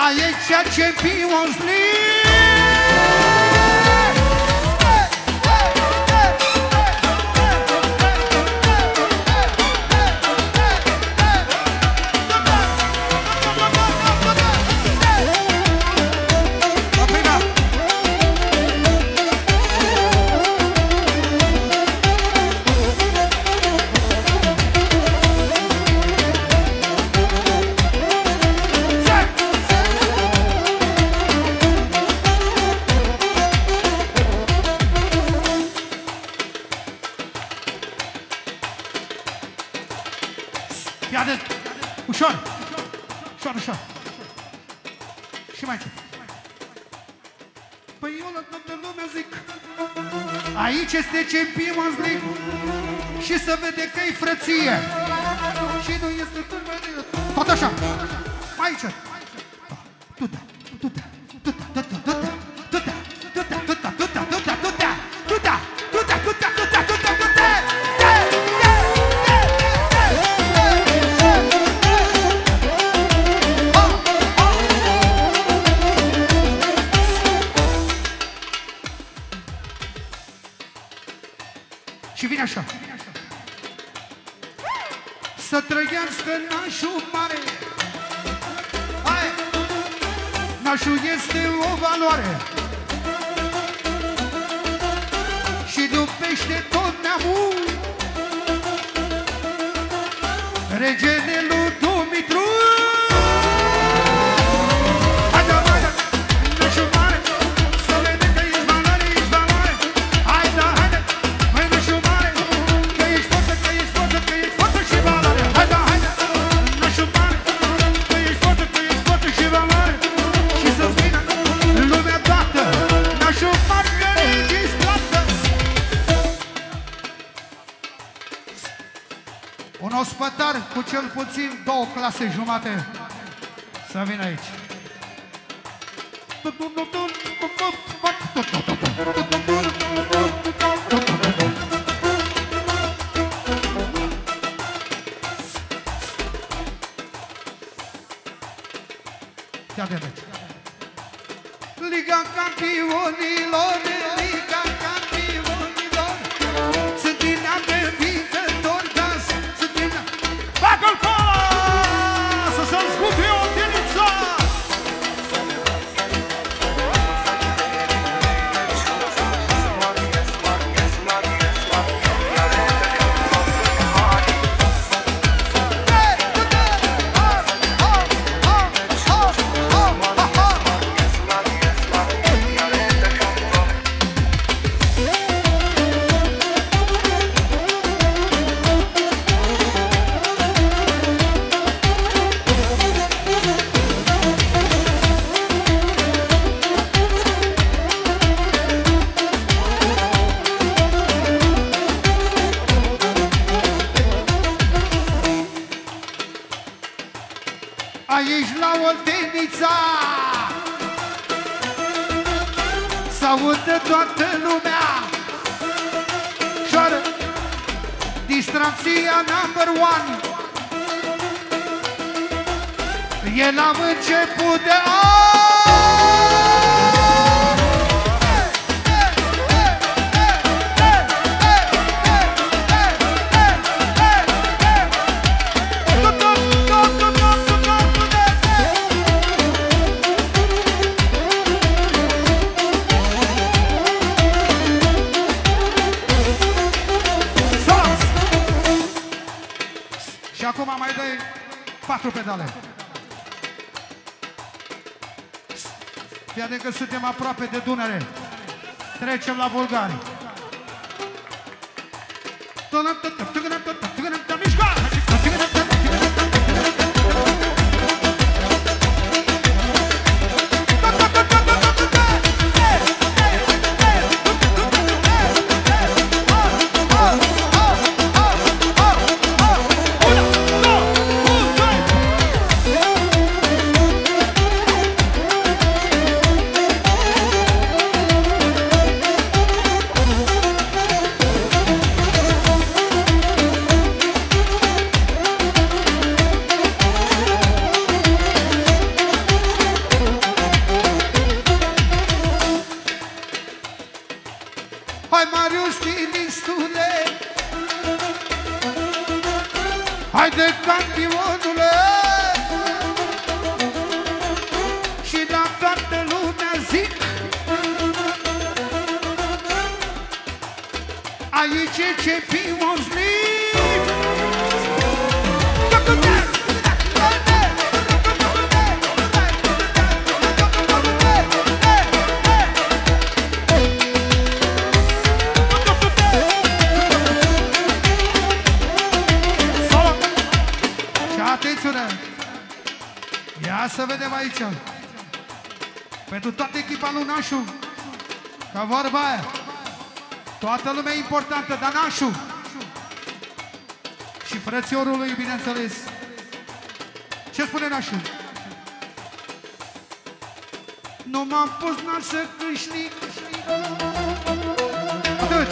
a jecia cię piło z nim. E 啊对 Trecem la lumea e importantă, dar nașul. Și frățiorul lui, bineînțeles. Ce spune nașul? Nu m-am pus naș să câștig Atât.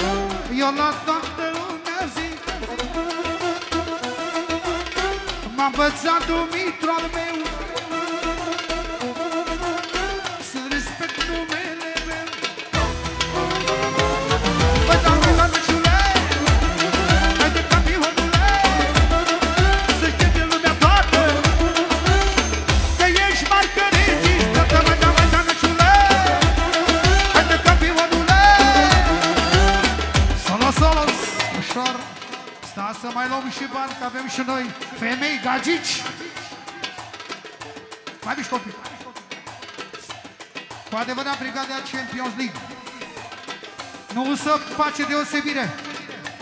Eu la toată lumea zic M-a învățat Dumitru Champions League. Nu să face deosebire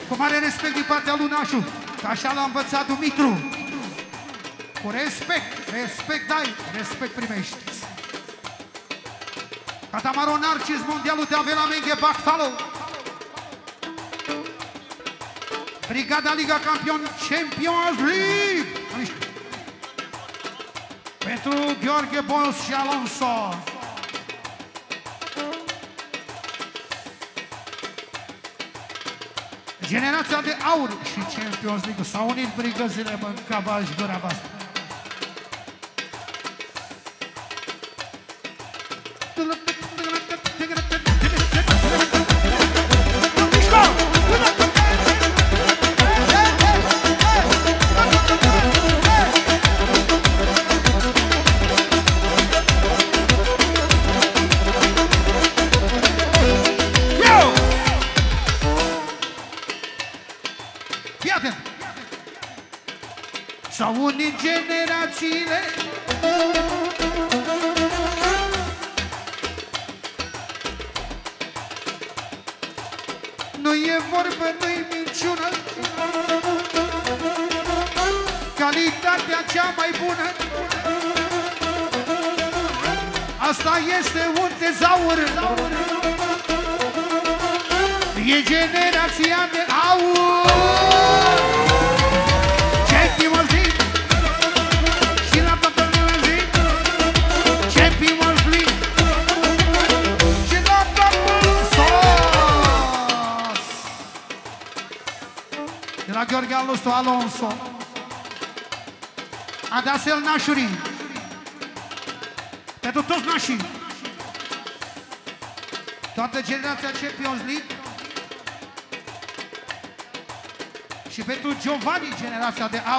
Cu mare respect din partea lui Nașu Că așa l-a învățat Dumitru. Cu respect, respect dai, respect primești. Catamaron Narcis, mondialul de Avela Menghe Bactalo Brigada Liga Campion Champions League. Mișcă. Pentru Gheorghe Bons și Alonso Generația de aur. Și Champions League S-au unit brigăzile, mă, în cavaj gura voastră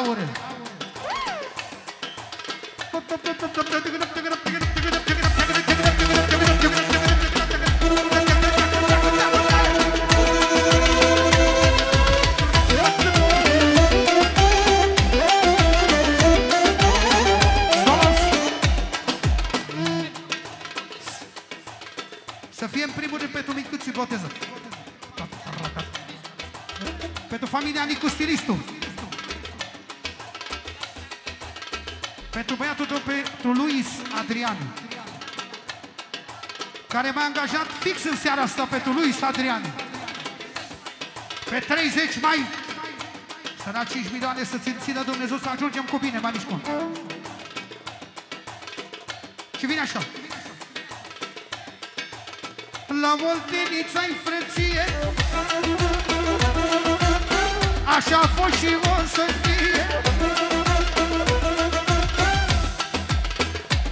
generația de aur. Care m-a angajat fix în seara asta pentru Luis Adrian. Pe 30 mai să da 5 milioane să ți țină Dumnezeu să ajungem cu bine, mai mici cont. Și vine așa. La Oltenița-i frăție Așa a fost și o să fie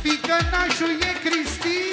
Fică nașul e Cristi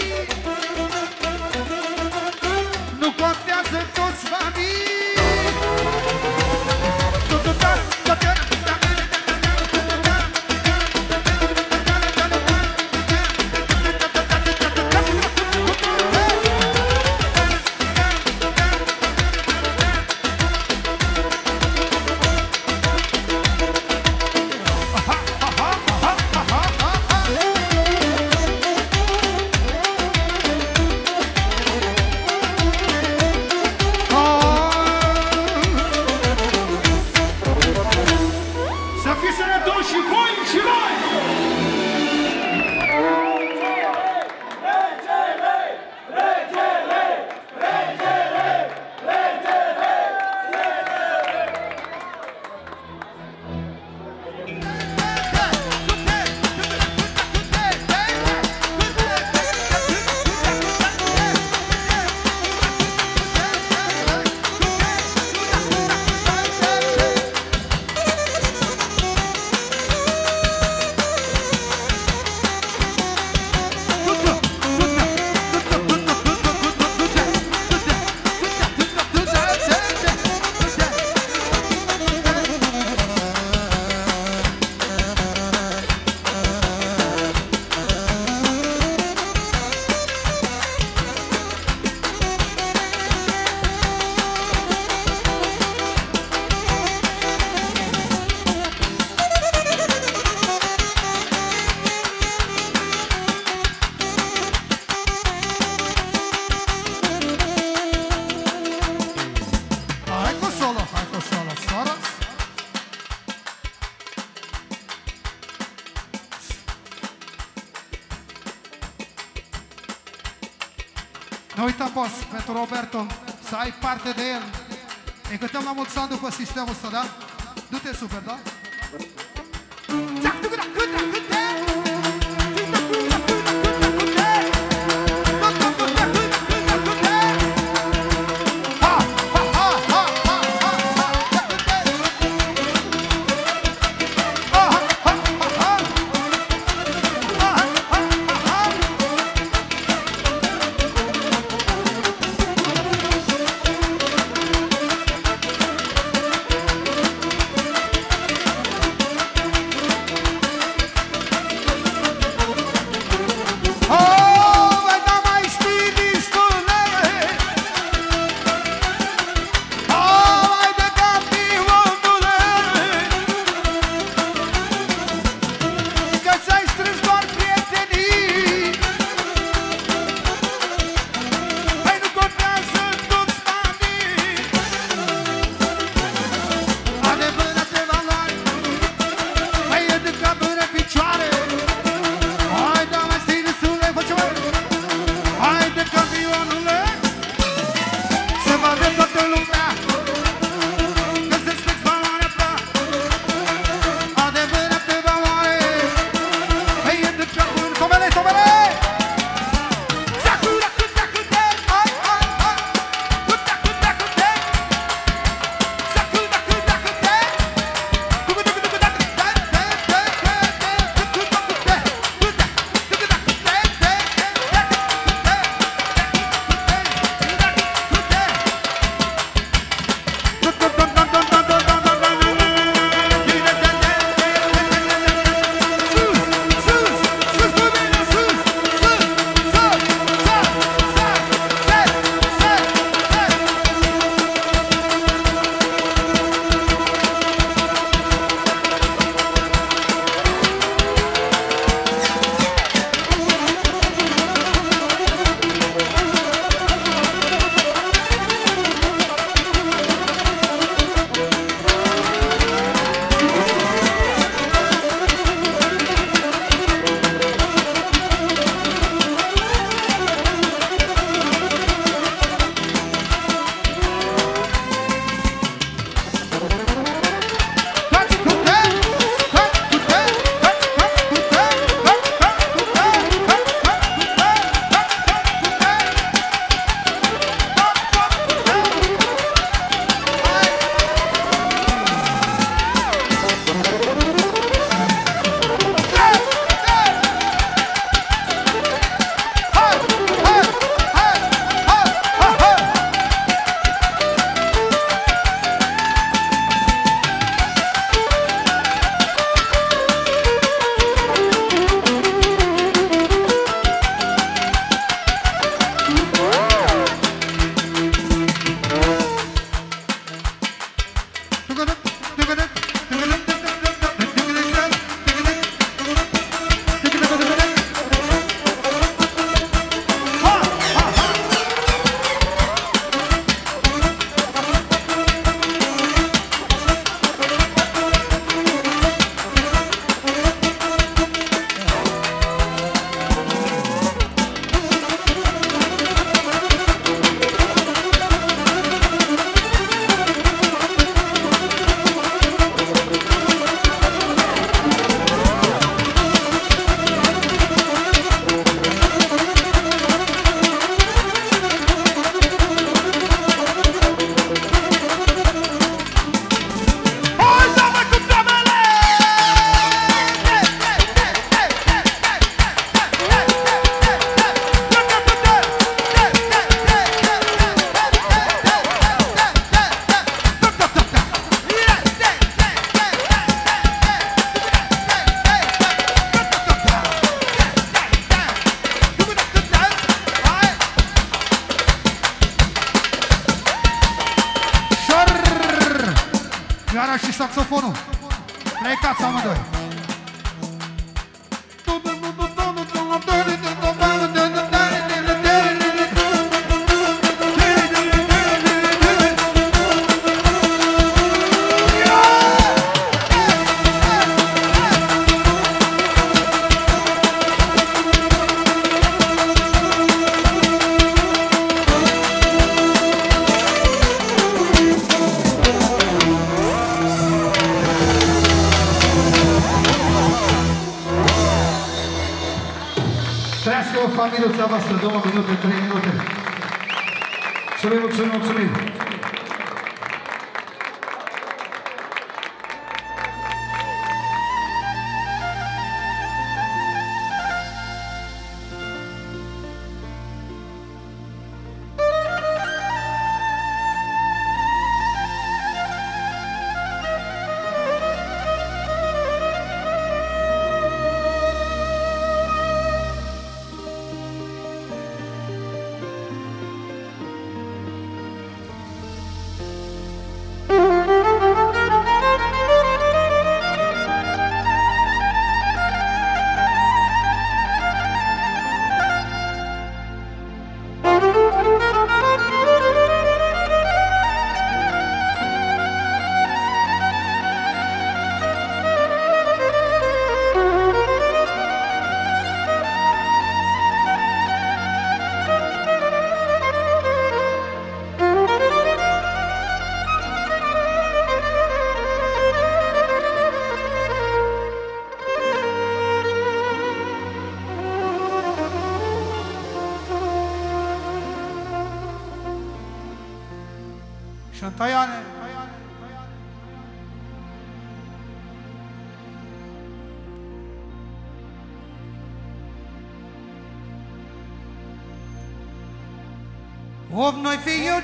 sistemul ăsta, da? Du-te super, da?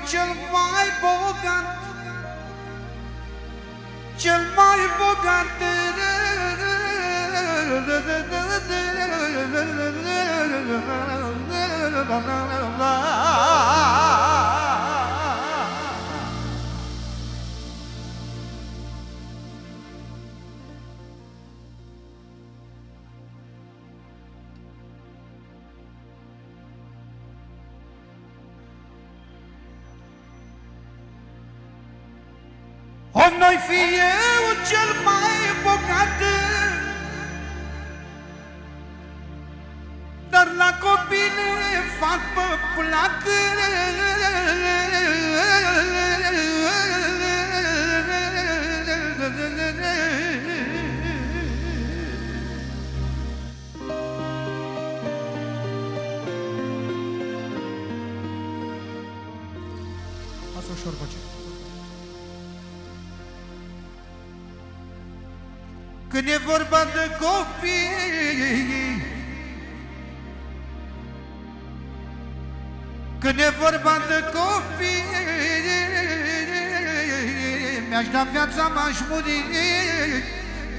future Om noi fi eu cel mai bogat. Dar la copii le fac pe e vorba de copii. Când e vorba de copii Mi-aș da viața, m-aș muri.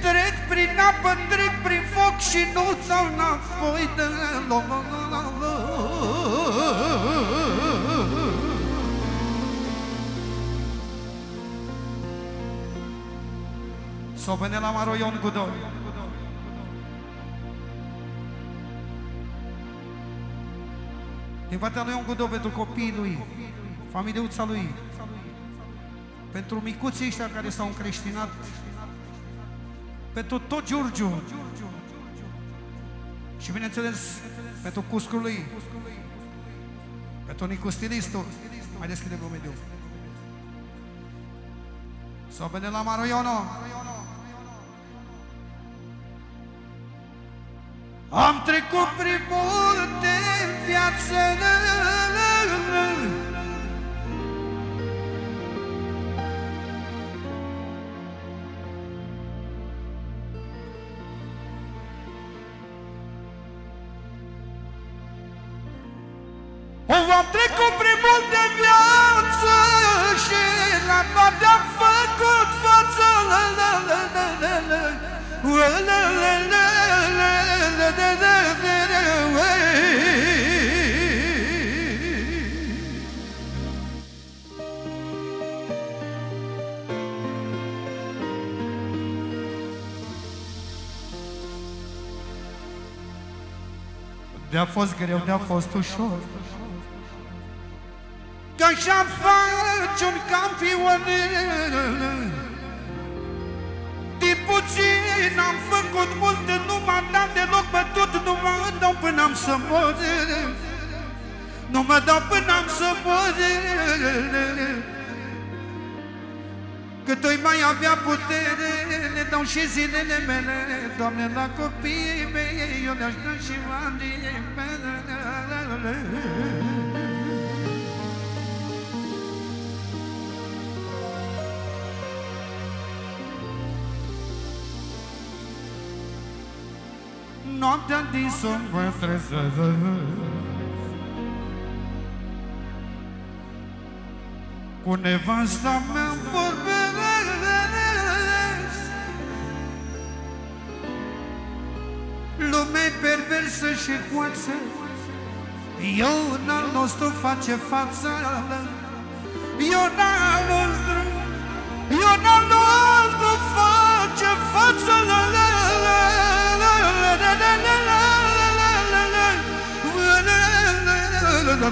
Trec prin apă, trec prin foc și nu dau înapoi de loc Sobenela Maroion Gudoi. Din partea lui Ion Gudou pentru copiii lui, familiuța lui, pentru micuții ăștia care s-au încreștinat, pentru tot Giurgiu și bineînțeles pentru cuscul lui, pentru Nicu Stilistul. Mai deschide Mediu. Sobenela Maroiono. Am trecut prin multe în viață Am trecut prin multe viață și la toate am făcut față. La la la la la la la la la la la la la De-a fost greu, de-a fost ușor. Că așa faci un campion. Din puțin am făcut multe Nu m-am dat deloc bătut Nu mă dau până am să mor. Nu mă dau până am să mor. Cât oi mai avea putere Le dau și zilele mele. Doamne, la copiii mei Eu le-aș da și anii mele Noaptea din somn. Mă trezesc Cu nevasta mea vorbesc Lume perversă și coață. Eu al nostru face față. Eu al nostru Eu al nostru face față Noi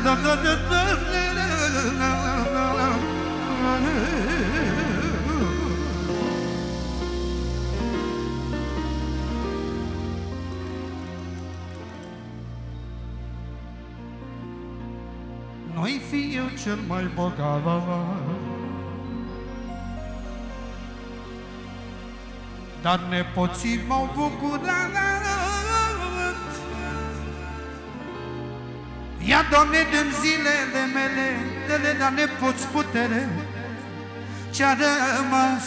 fi eu cel mai bogat Dar nepoții m-au bucurat Ia, Doamne, din zilele mele De le da nepoți putere. Ce-a rămas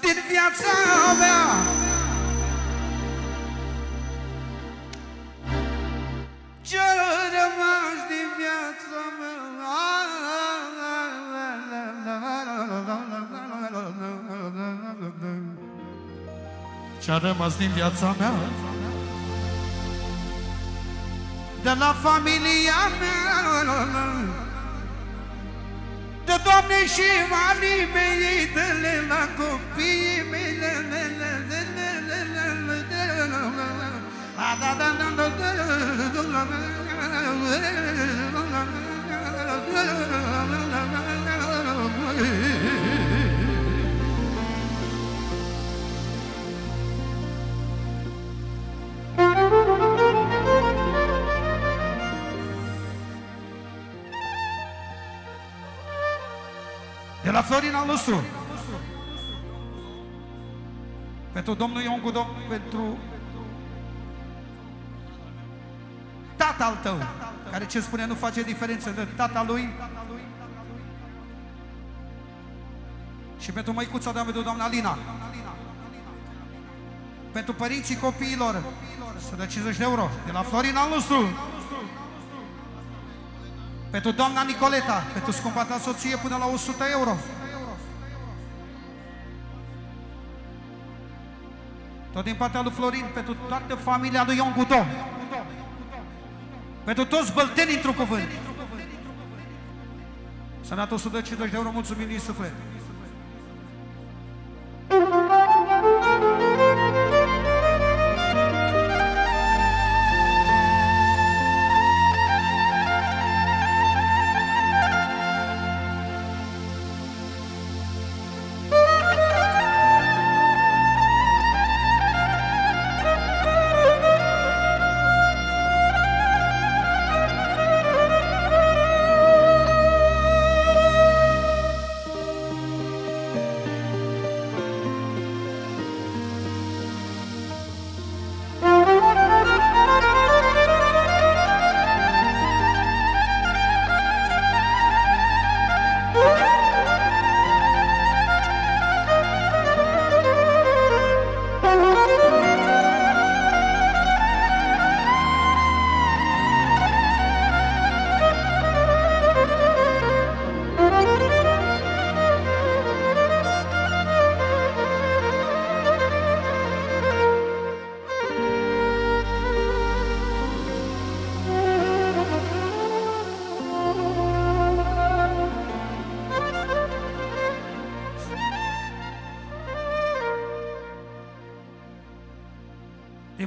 din viața mea? Ce-a rămas din viața mea? Ce-a rămas din viața mea de la familia mea De Doamne și manii mei Dă-le la copiii mei le, Florin al nostru. Pentru domnul Ion Gudo Pentru Tata al tău Care ce spune nu face diferență De tata lui Și pentru măicuța de pentru doamna Lina. Pentru părinții copiilor Să dă 50 de euro De la Florin al nostru. Pentru doamna Nicoleta, pentru scumpa ta soție până la 100 euro. Tot din partea lui Florin, pentru toată familia lui Ion Gudo. Pentru toți băltenii într-un cuvânt. Să dat 150 de euro, mulțumim din suflet.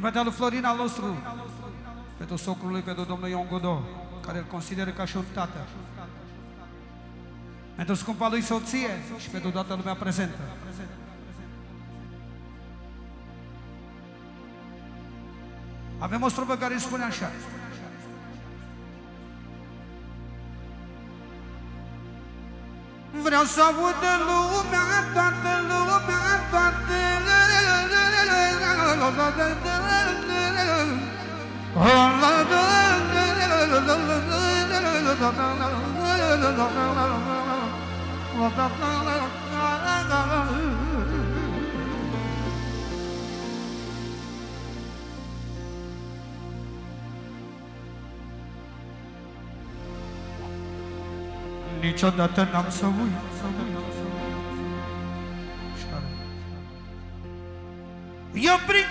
Din partea lui Florin al nostru, pentru socrul lui, pentru domnul Ion Godo, care îl consideră ca și un tată. Pentru scumpa lui soție și pentru toată lumea prezentă. Avem o strofă care îi spune așa. Vreau să audă lumea, toată lumea, toată Niciodată n-am să uit, să uit, să uit. Și are. Eu prin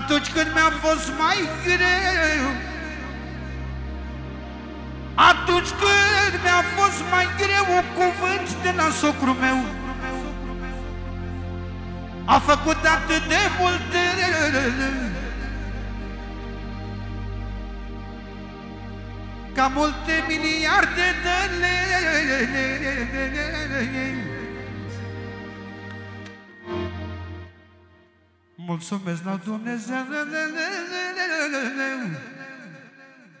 Atunci când mi-a fost mai greu. Atunci când mi-a fost mai greu Un cuvânt de la socru meu A făcut atât de multe Ca multe miliarde de lei Mulțumesc la Dumnezeu.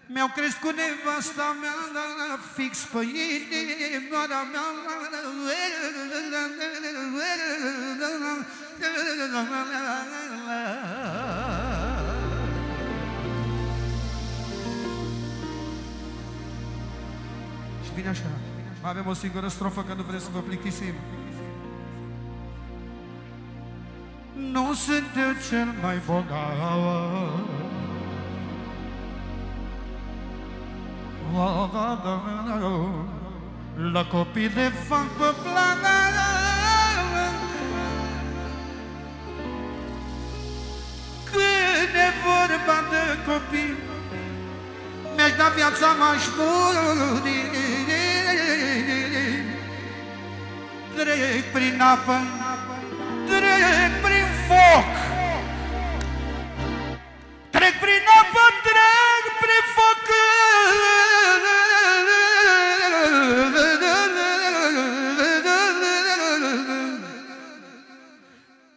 Mi-au crescut nevasta mea Fix pe inimoara mea. Și vine așa. Mai avem o singură strofă că nu vreți să vă plictisim Nu sunt eu cel mai bogat. La copii le fac pe plan Când e vorba de copii Mi-aș da viața m-aș muri Trec prin apă Trec prin foc. Trec prin apă, trec prin foc.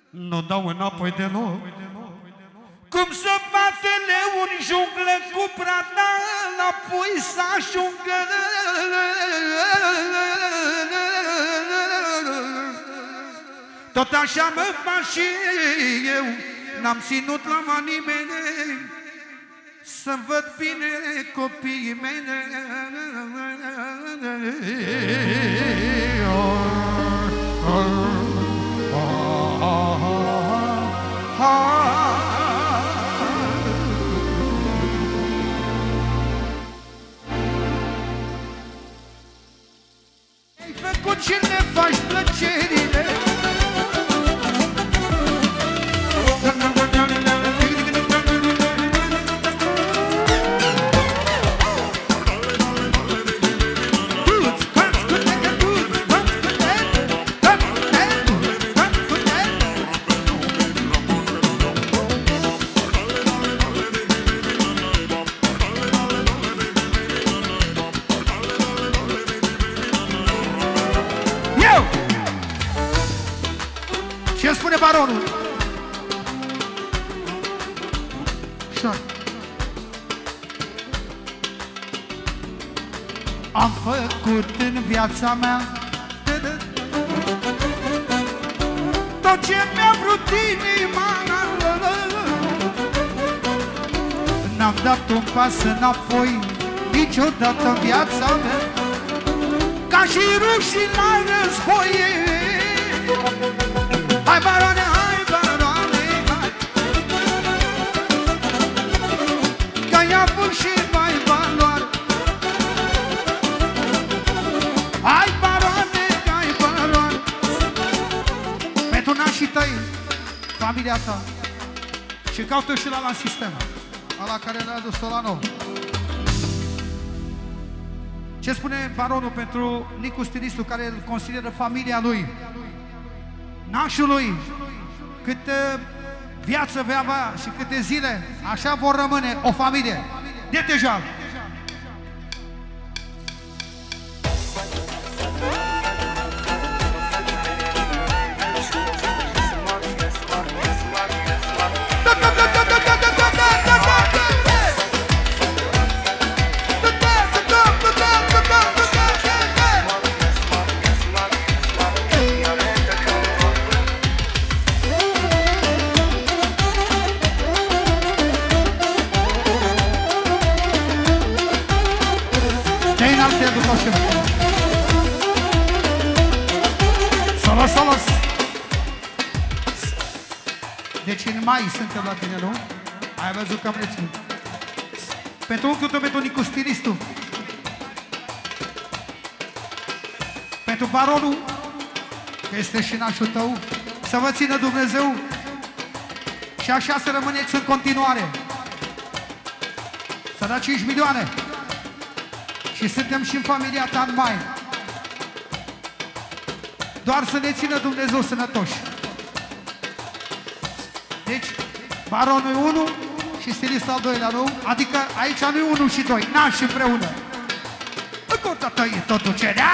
Nu dau înapoi deloc. Cum să bate leul în junglă cu prada Înapoi să ajungă Tot așa mă fac și eu N-am ținut la nimeni Să văd bine copiii mei Ai făcut și ne faci plăcerile viața mea. Tot ce mi-a vrut inima N-am dat un pas înapoi Niciodată în viața mea. Ca și rușii la război Hai baroane, familia ta Și caută și la la sistem Ala care le-a dus-o la nou ce spune baronul pentru Nicu Stilistul, care îl consideră familia lui? Nașului, câtă viață vei avea și câte zile, așa vor rămâne o familie. De tejal! mașină. Pentru unchiul tău, pentru Nicu Stilistul. Pentru baronul, că este și nașul tău, să vă țină Dumnezeu și așa să rămâneți în continuare. Să da 5 milioane. Și suntem și în familia ta în mai. Doar să ne țină Dumnezeu sănătoși. Deci, baronul 1 și stilistul al doilea, nu? Adică aici nu e 1 și 2, nași împreună. Încă o dată e tot ducerea.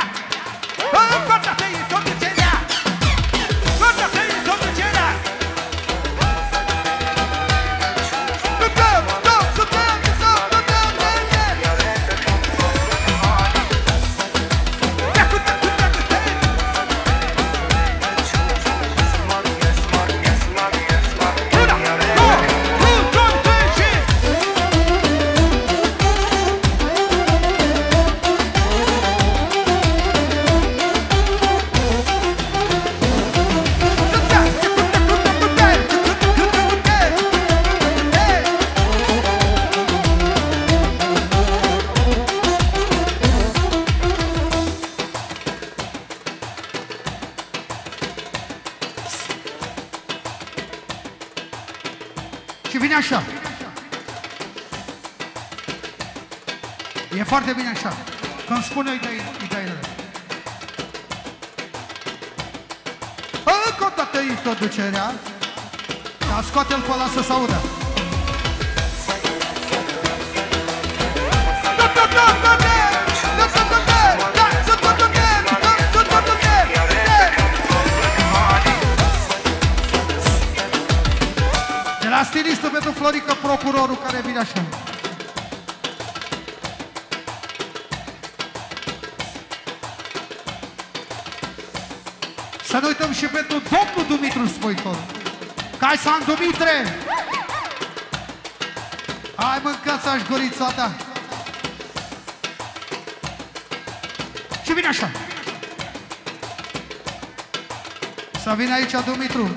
Să vină aici Dumitru.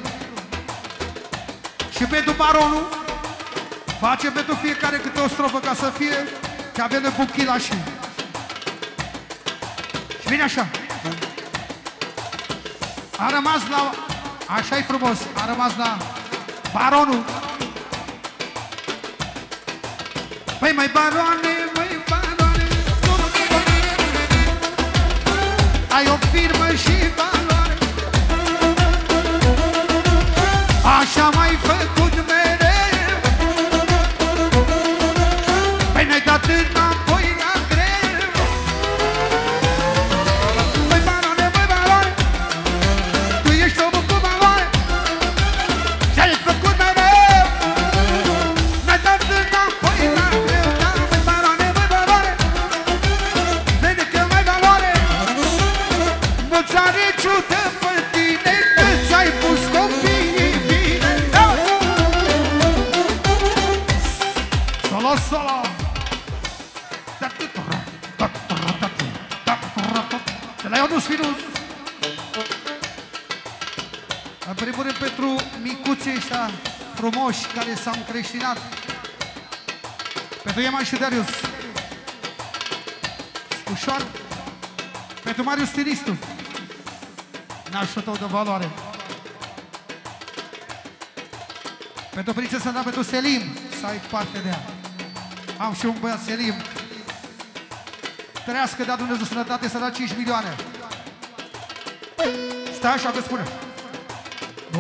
Și pentru baronul face pentru fiecare câte o strofă ca să fie că avem de buchilașii. Și vine așa. A rămas la... așa e frumos. A rămas la baronul. Păi mai baroane, mai baroane Ai o firmă și valoare Păi ne-ai și Darius Ușor Pentru Marius Stilistu Nașul tău de valoare Pentru prințesa ta, pentru Selim Să ai parte de ea Am și un băiat Selim Trăiască, dea Dumnezeu sănătate, să da 5 milioane Stai așa că spune Și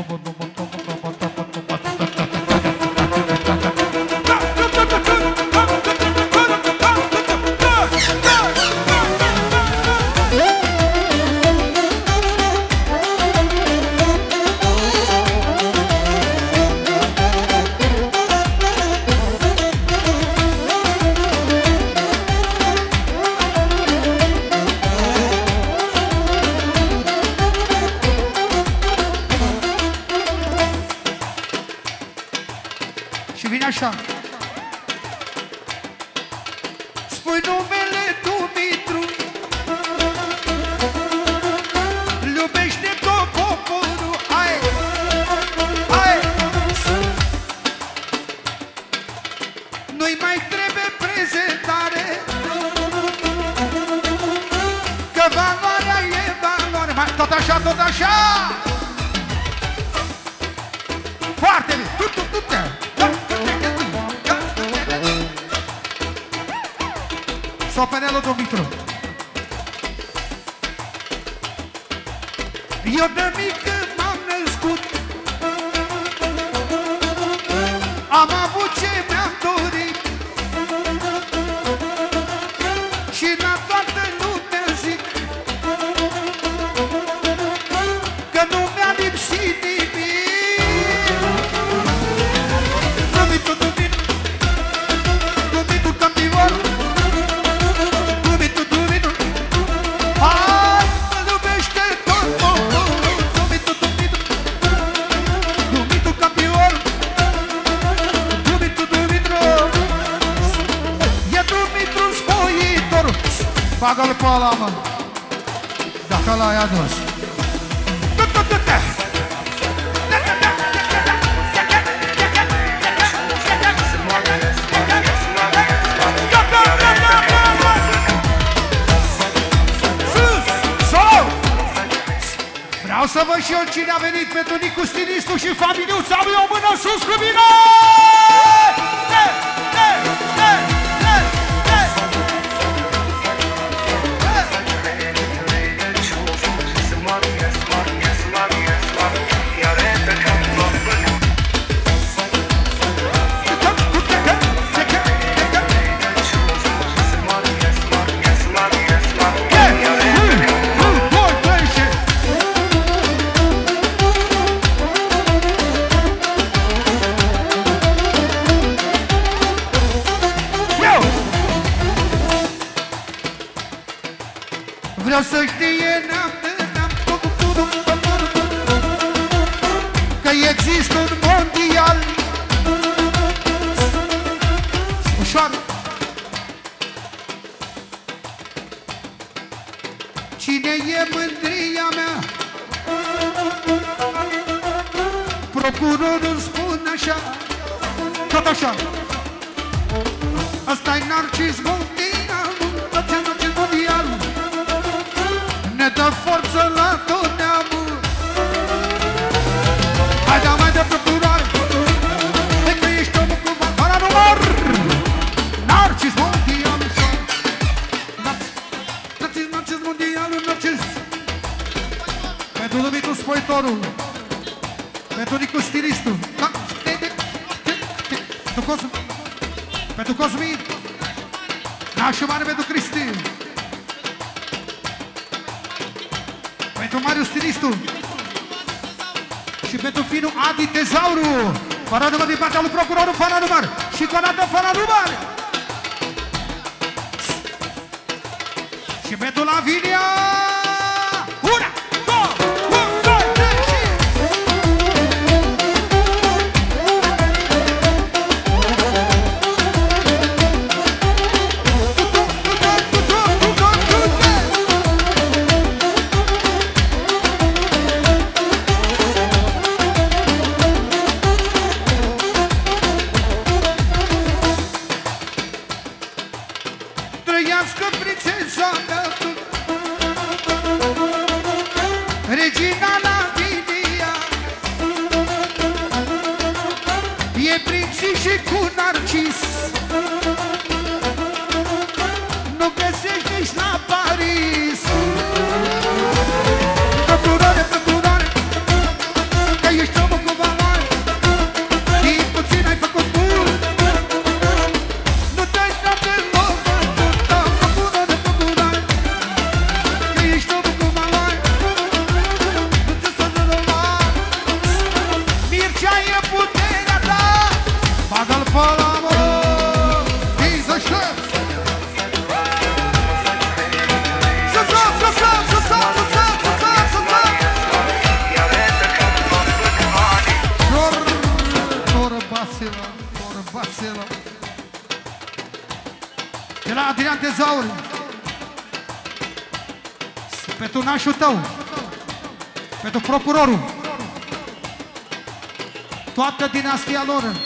Mircea lor.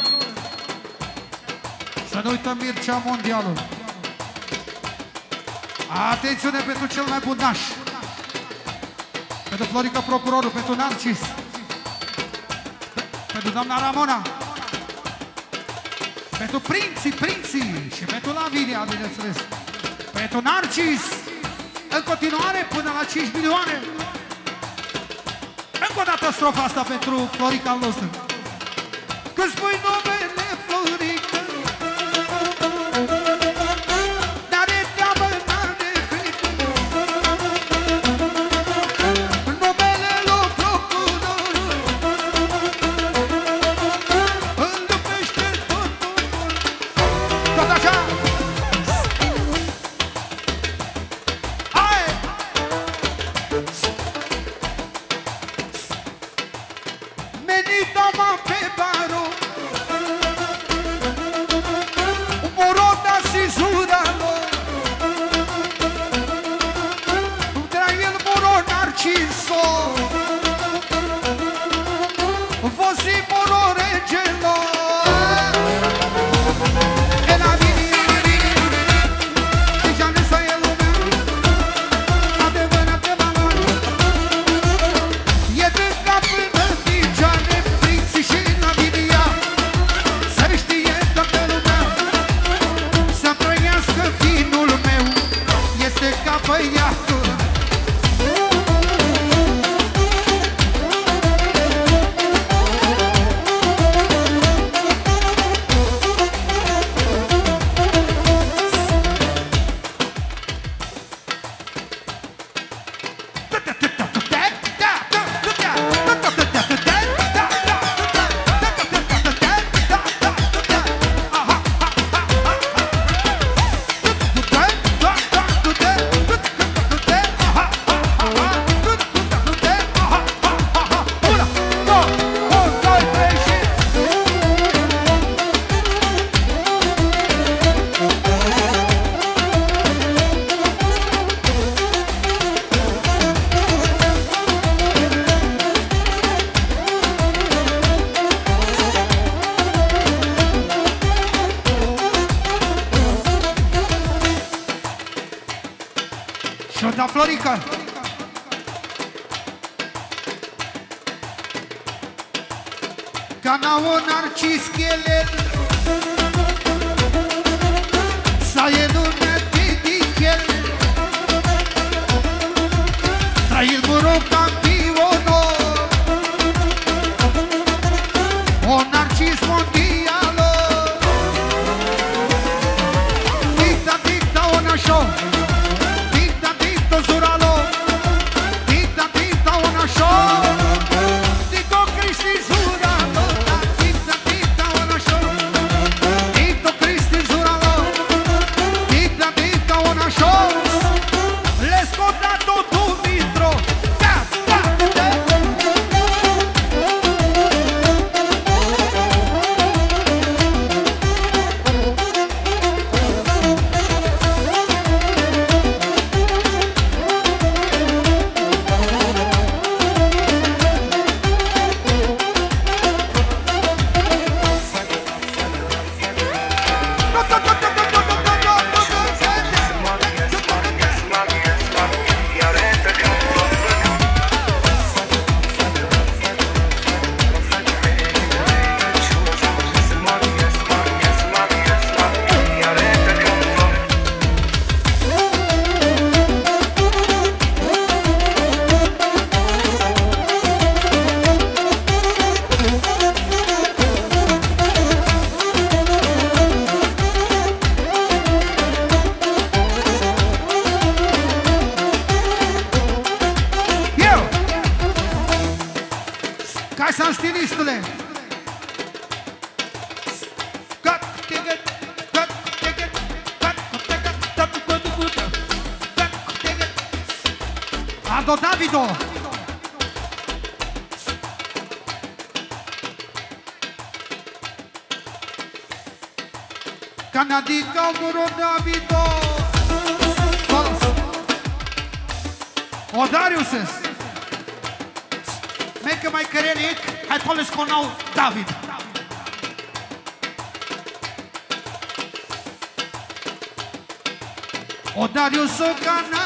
Să nu uităm Mircea Mondialul. Atențiune pentru cel mai bun naș. Pentru Florica Procurorul, pentru Narcis. Pentru doamna Ramona. Pentru prinții, prinții și pentru Lavinia, bineînțeles. Pentru Narcis. În continuare până la 5 milioane. Încă o dată strofa asta pentru Florica nostru. Cause we know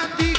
a ti.